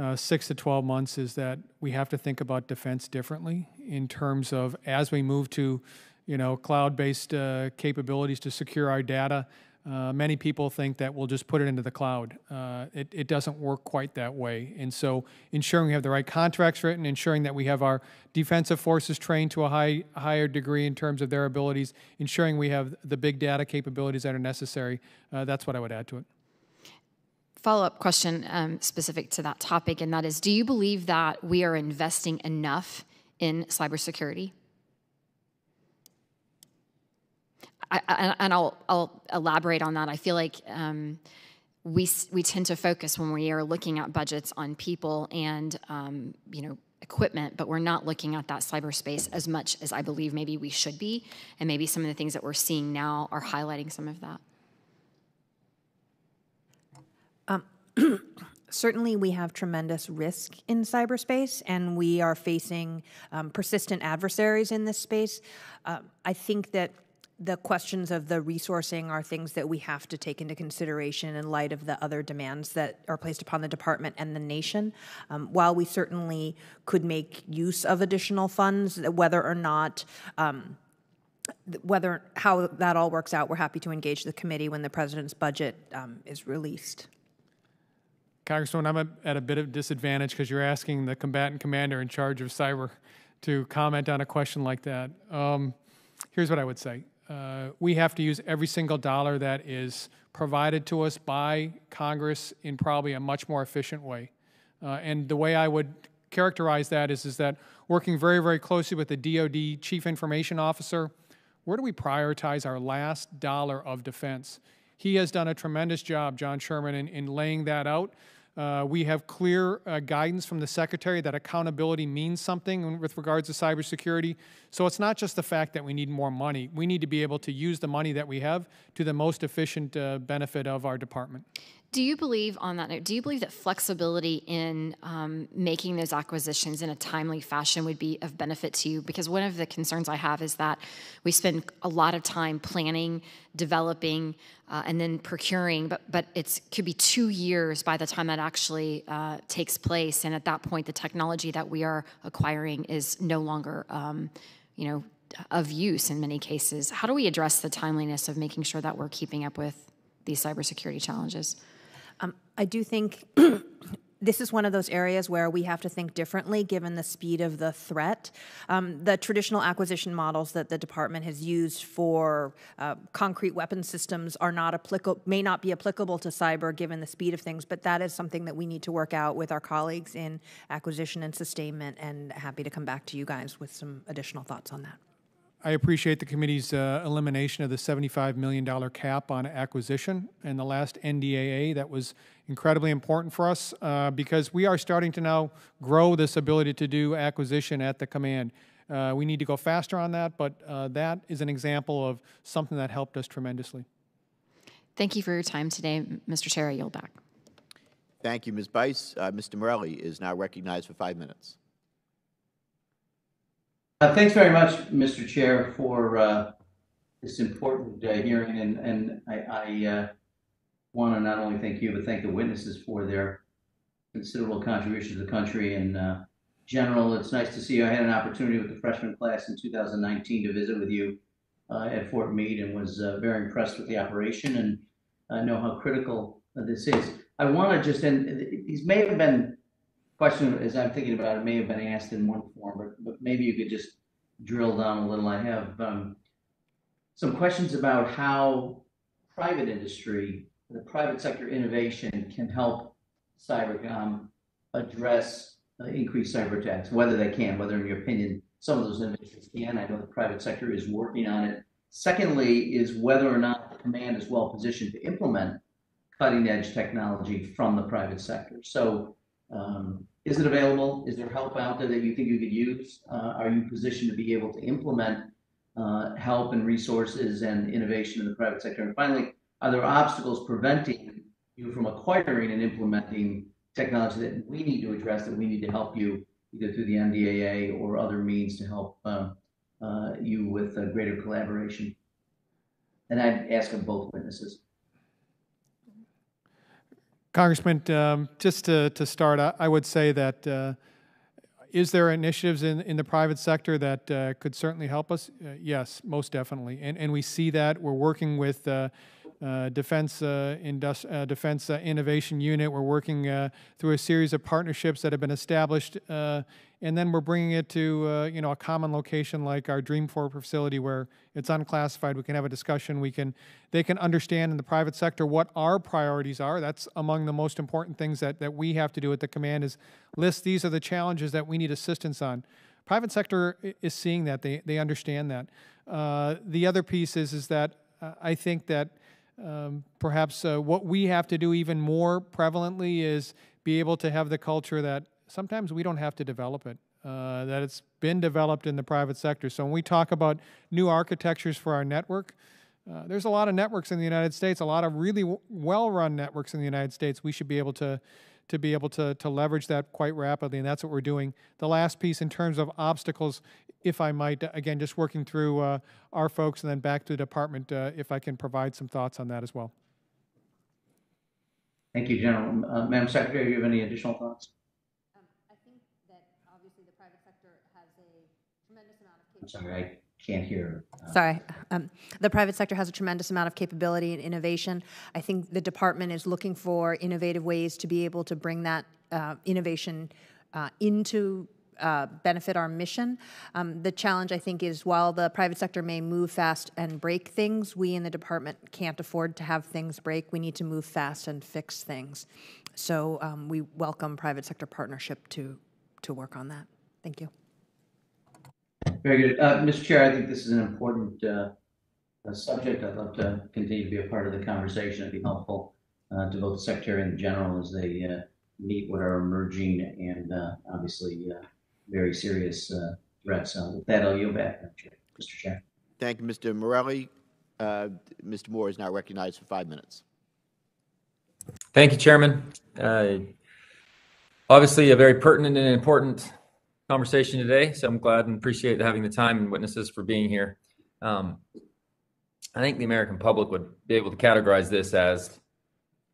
[SPEAKER 4] uh, six to 12 months is that we have to think about defense differently in terms of as we move to, you know, cloud-based uh, capabilities to secure our data. Uh, many people think that we'll just put it into the cloud. Uh, it, it, doesn't work quite that way. And so, ensuring we have the right contracts written, ensuring that we have our defensive forces trained to a high, higher degree in terms of their abilities, ensuring we have the big data capabilities that are necessary. Uh, that's what I would add to it.
[SPEAKER 14] Follow up question um, specific to that topic, and that is Do you believe that we are investing enough in cybersecurity? I, and I'll, I'll elaborate on that. I feel like um, we, we tend to focus when we are looking at budgets on people and um, you know equipment, but we're not looking at that cyberspace as much as I believe maybe we should be. And maybe some of the things that we're seeing now are highlighting some of that.
[SPEAKER 3] Um, certainly we have tremendous risk in cyberspace and we are facing um, persistent adversaries in this space. Uh, I think that the questions of the resourcing are things that we have to take into consideration in light of the other demands that are placed upon the department and the nation. Um, while we certainly could make use of additional funds, whether or not um, whether how that all works out, we're happy to engage the committee when the president's budget um, is released.
[SPEAKER 4] Congressman, I'm a, at a bit of disadvantage because you're asking the combatant commander in charge of cyber to comment on a question like that. Um, here's what I would say uh, we have to use every single dollar that is provided to us by Congress in probably a much more efficient way. Uh, and the way I would characterize that is, is that working very, very closely with the DoD Chief Information Officer, where do we prioritize our last dollar of defense? He has done a tremendous job, John Sherman, in, in laying that out. Uh, we have clear uh, guidance from the Secretary that accountability means something with regards to cybersecurity. So it's not just the fact that we need more money. We need to be able to use the money that we have to the most efficient uh, benefit of our department.
[SPEAKER 14] Do you believe, on that note, do you believe that flexibility in um, making those acquisitions in a timely fashion would be of benefit to you? Because one of the concerns I have is that we spend a lot of time planning, developing, uh, and then procuring, but but it could be two years by the time that actually uh, takes place, and at that point, the technology that we are acquiring is no longer, um, you know, of use in many cases. How do we address the timeliness of making sure that we're keeping up with these cybersecurity challenges?
[SPEAKER 3] Um, I do think this is one of those areas where we have to think differently given the speed of the threat. Um, the traditional acquisition models that the department has used for uh, concrete weapon systems are not applicable, may not be applicable to cyber given the speed of things, but that is something that we need to work out with our colleagues in acquisition and sustainment, and happy to come back to you guys with some additional thoughts on that.
[SPEAKER 4] I appreciate the committee's uh, elimination of the $75 million cap on acquisition and the last NDAA. That was incredibly important for us uh, because we are starting to now grow this ability to do acquisition at the command. Uh, we need to go faster on that, but uh, that is an example of something that helped us tremendously.
[SPEAKER 14] Thank you for your time today, Mr. Chair. I yield back.
[SPEAKER 1] Thank you, Ms. Bice. Uh, Mr. Morelle is now recognized for five minutes.
[SPEAKER 15] Uh, thanks very much, Mr. Chair, for uh, this important uh, hearing, and, and I, I uh, want to not only thank you, but thank the witnesses for their considerable contribution to the country. And uh, General, it's nice to see you. I had an opportunity with the freshman class in 2019 to visit with you uh, at Fort Meade and was very impressed with the operation and I know how critical this is. I want to just, and these may have been question, as I'm thinking about it, may have been asked in one form, but, but maybe you could just drill down a little. I have um, some questions about how private industry, the private sector innovation can help Cybercom address uh, increased cyber attacks, whether they can, whether in your opinion, some of those innovations can. I know the private sector is working on it. Secondly, is whether or not the command is well positioned to implement cutting edge technology from the private sector. So um, is it available? Is there help out there that you think you could use? Uh, are you positioned to be able to implement uh, help and resources and innovation in the private sector? And finally, are there obstacles preventing you from acquiring and implementing technology that we need to address that we need to help you either through the NDAA or other means to help uh, uh, you with greater collaboration? And I'd ask of both witnesses.
[SPEAKER 4] Congressman, um, just to, to start, I, I would say that uh, is there initiatives in, in the private sector that uh, could certainly help us? Uh, yes, most definitely. And, and we see that. We're working with uh, Defense, uh, uh, Defense uh, Innovation Unit. We're working uh, through a series of partnerships that have been established. And then we're bringing it to you know a common location like our DreamPort facility where it's unclassified. We can have a discussion. We can they can understand in the private sector what our priorities are. That's among the most important things that that we have to do at the command is list these are the challenges that we need assistance on. Private sector is seeing that they they understand that. The other piece is is that I think that um, perhaps uh, what we have to do even more prevalently is be able to have the culture that sometimes we don't have to develop it, uh, that it's been developed in the private sector. So when we talk about new architectures for our network, uh, there's a lot of networks in the United States, a lot of really well-run networks in the United States. We should be able to to be able to to leverage that quite rapidly, and that's what we're doing. The last piece in terms of obstacles, if I might, again, just working through uh, our folks and then back to the department, uh, if I can provide some thoughts on that as well.
[SPEAKER 15] Thank you, General. Uh, Madam Secretary, do you have any additional thoughts?
[SPEAKER 3] Um, I think that obviously the private sector has a tremendous amount of.
[SPEAKER 15] I'm sorry, I can't hear. uh,
[SPEAKER 3] Sorry. Um, the private sector has a tremendous amount of capability and innovation. I think the department is looking for innovative ways to be able to bring that uh, innovation uh, into uh, benefit our mission. Um, the challenge, I think, is while the private sector may move fast and break things, we in the department can't afford to have things break. We need to move fast and fix things. So um, we welcome private sector partnership to to work on that. Thank you.
[SPEAKER 15] Very good. Uh, Mr. Chair, I think this is an important uh, uh, subject. I'd love to continue to be a part of the conversation. It'd be helpful uh, to both the Secretary and the General as they meet what are emerging and obviously very serious uh, threats. Uh, with that, I'll yield back, Mr. Chair.
[SPEAKER 1] Thank you, Mr. Morelle. Uh, Mr. Moore is now recognized for five minutes.
[SPEAKER 16] Thank you, Chairman. Uh, obviously, a very pertinent and important conversation today, so I'm glad and appreciate having the time and witnesses for being here. Um, I think the American public would be able to categorize this as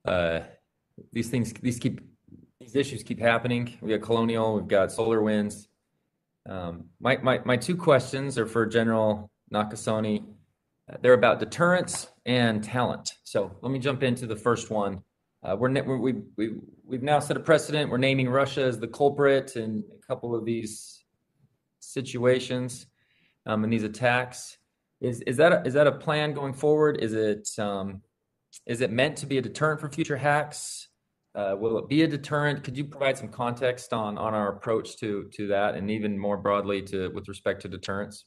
[SPEAKER 16] uh, these things, these keep, these issues keep happening. We got Colonial, we've got SolarWinds. Um, my, my, my two questions are for General Nakasone. They're about deterrence and talent. So let me jump into the first one. Uh, we're, we, we, we've now set a precedent. We're naming Russia as the culprit in a couple of these situations um, and these attacks. Is, is, that a, is that a plan going forward? Is it, um, is it meant to be a deterrent for future hacks? Uh, will it be a deterrent? Could you provide some context on, on our approach to, to that and even more broadly to, with respect to deterrence?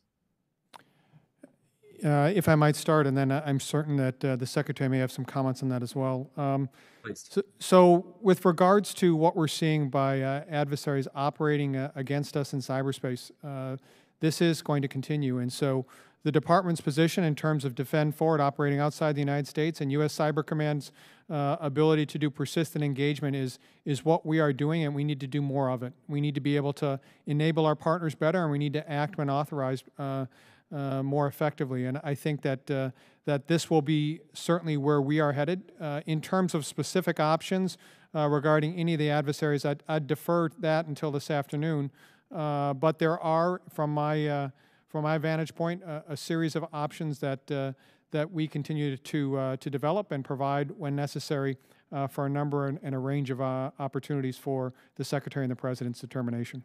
[SPEAKER 4] Uh, if I might start, and then I'm certain that uh, the secretary may have some comments on that as well. Um, so, so, with regards to what we're seeing by uh, adversaries operating uh, against us in cyberspace, uh, this is going to continue. And so, the department's position in terms of defend forward operating outside the United States and U.S. Cyber Command's uh, ability to do persistent engagement is is what we are doing, and we need to do more of it. We need to be able to enable our partners better, and we need to act when authorized uh, more effectively. And I think that uh, that this will be certainly where we are headed. Uh, in terms of specific options uh, regarding any of the adversaries, I'd, I'd defer that until this afternoon. Uh, but there are, from my uh, from my vantage point, a series of options that that we continue to to develop and provide when necessary for a number and, and a range of opportunities for the Secretary and the President's determination.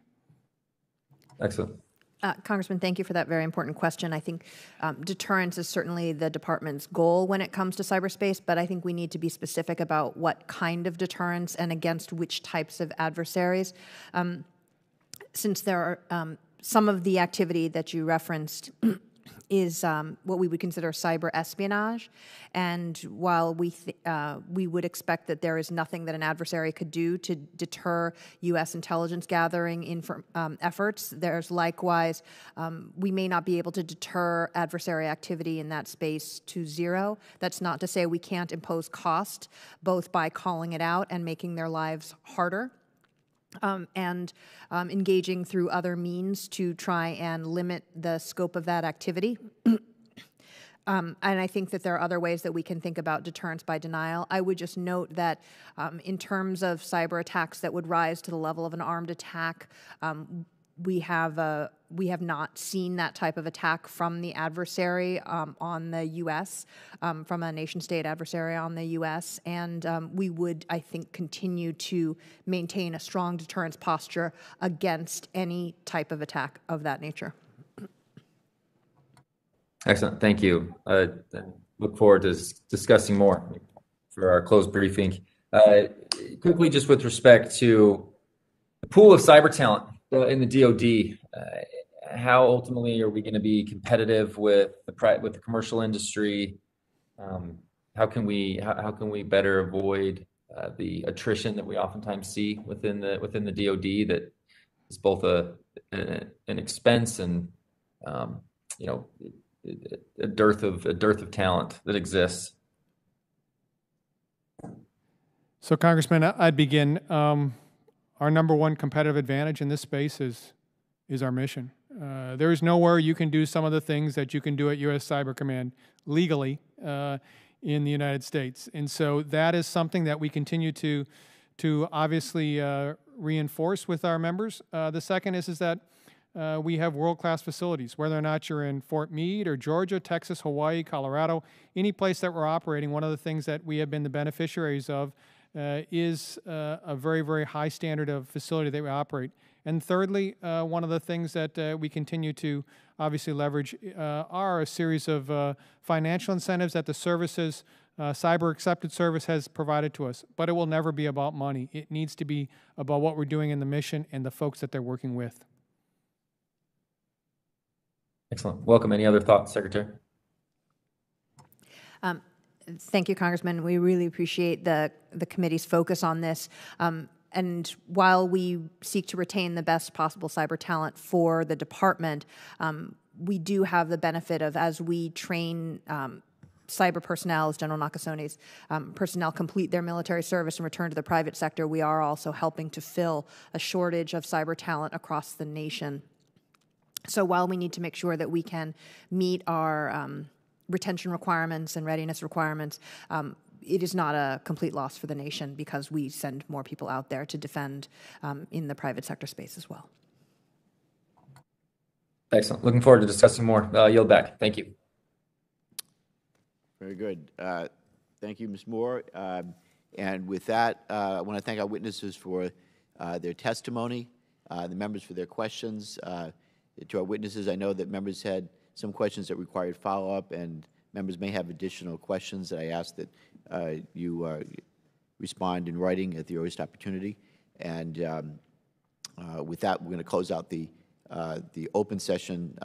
[SPEAKER 16] Excellent.
[SPEAKER 3] Uh, Congressman, thank you for that very important question. I think um, deterrence is certainly the department's goal when it comes to cyberspace, but I think we need to be specific about what kind of deterrence and against which types of adversaries. Um, since there are um, some of the activity that you referenced is um, what we would consider cyber espionage. And while we th- uh, we would expect that there is nothing that an adversary could do to deter U.S. intelligence gathering inf- um, efforts, there's likewise um, we may not be able to deter adversary activity in that space to zero. That's not to say we can't impose cost, both by calling it out and making their lives harder um, and um, engaging through other means to try and limit the scope of that activity. Um, and I think that there are other ways that we can think about deterrence by denial. I would just note that um, in terms of cyber attacks that would rise to the level of an armed attack, um, we have uh, we have not seen that type of attack from the adversary um, on the U.S. Um, from a nation-state adversary on the U.S. And um, we would, I think, continue to maintain a strong deterrence posture against any type of attack of that nature.
[SPEAKER 16] Excellent. Thank you. Uh, look forward to discussing more for our closed briefing. Uh, quickly, just with respect to the pool of cyber talent uh, in the DoD, uh, how ultimately are we going to be competitive with the with the commercial industry? Um, how can we how, how can we better avoid uh, the attrition that we oftentimes see within the within the DoD that is both a, a an expense and um, you know a dearth of a dearth of talent that exists.
[SPEAKER 4] So, Congressman, I'd begin. Um, our number one competitive advantage in this space is is our mission. Uh, there is nowhere you can do some of the things that you can do at U.S. Cyber Command legally uh, in the United States, and so that is something that we continue to to obviously uh, reinforce with our members. Uh, the second is is that uh, we have world-class facilities. Whether or not you're in Fort Meade or Georgia, Texas, Hawaii, Colorado, any place that we're operating, one of the things that we have been the beneficiaries of is uh, a very, very high standard of facility that we operate. And thirdly, uh, one of the things that uh, we continue to obviously leverage uh, are a series of uh, financial incentives that the services, uh, cyber excepted service has provided to us. But it will never be about money. It needs to be about what we're doing in the mission and the folks that they're working with.
[SPEAKER 16] Excellent. Welcome. Any other thoughts, Secretary?
[SPEAKER 3] Um, Thank you, Congressman. We really appreciate the, the committee's focus on this. Um, and while we seek to retain the best possible cyber talent for the department, um, we do have the benefit of as we train um, cyber personnel, as General Nakasone's um, personnel complete their military service and return to the private sector, we are also helping to fill a shortage of cyber talent across the nation. So while we need to make sure that we can meet our um, retention requirements and readiness requirements, um, it is not a complete loss for the nation because we send more people out there to defend um, in the private sector space as well.
[SPEAKER 16] Excellent. Looking forward to discussing more. Uh, yield back. Thank you.
[SPEAKER 1] Very good. Uh, Thank you, Ms. Moore. Um, And with that, uh, I want to thank our witnesses for uh, their testimony, uh, the members for their questions. Uh, To our witnesses, I know that members had some questions that required follow-up, and members may have additional questions that I ask that uh, you uh, respond in writing at the earliest opportunity. And um, uh, with that, we're going to close out the, uh, the open session.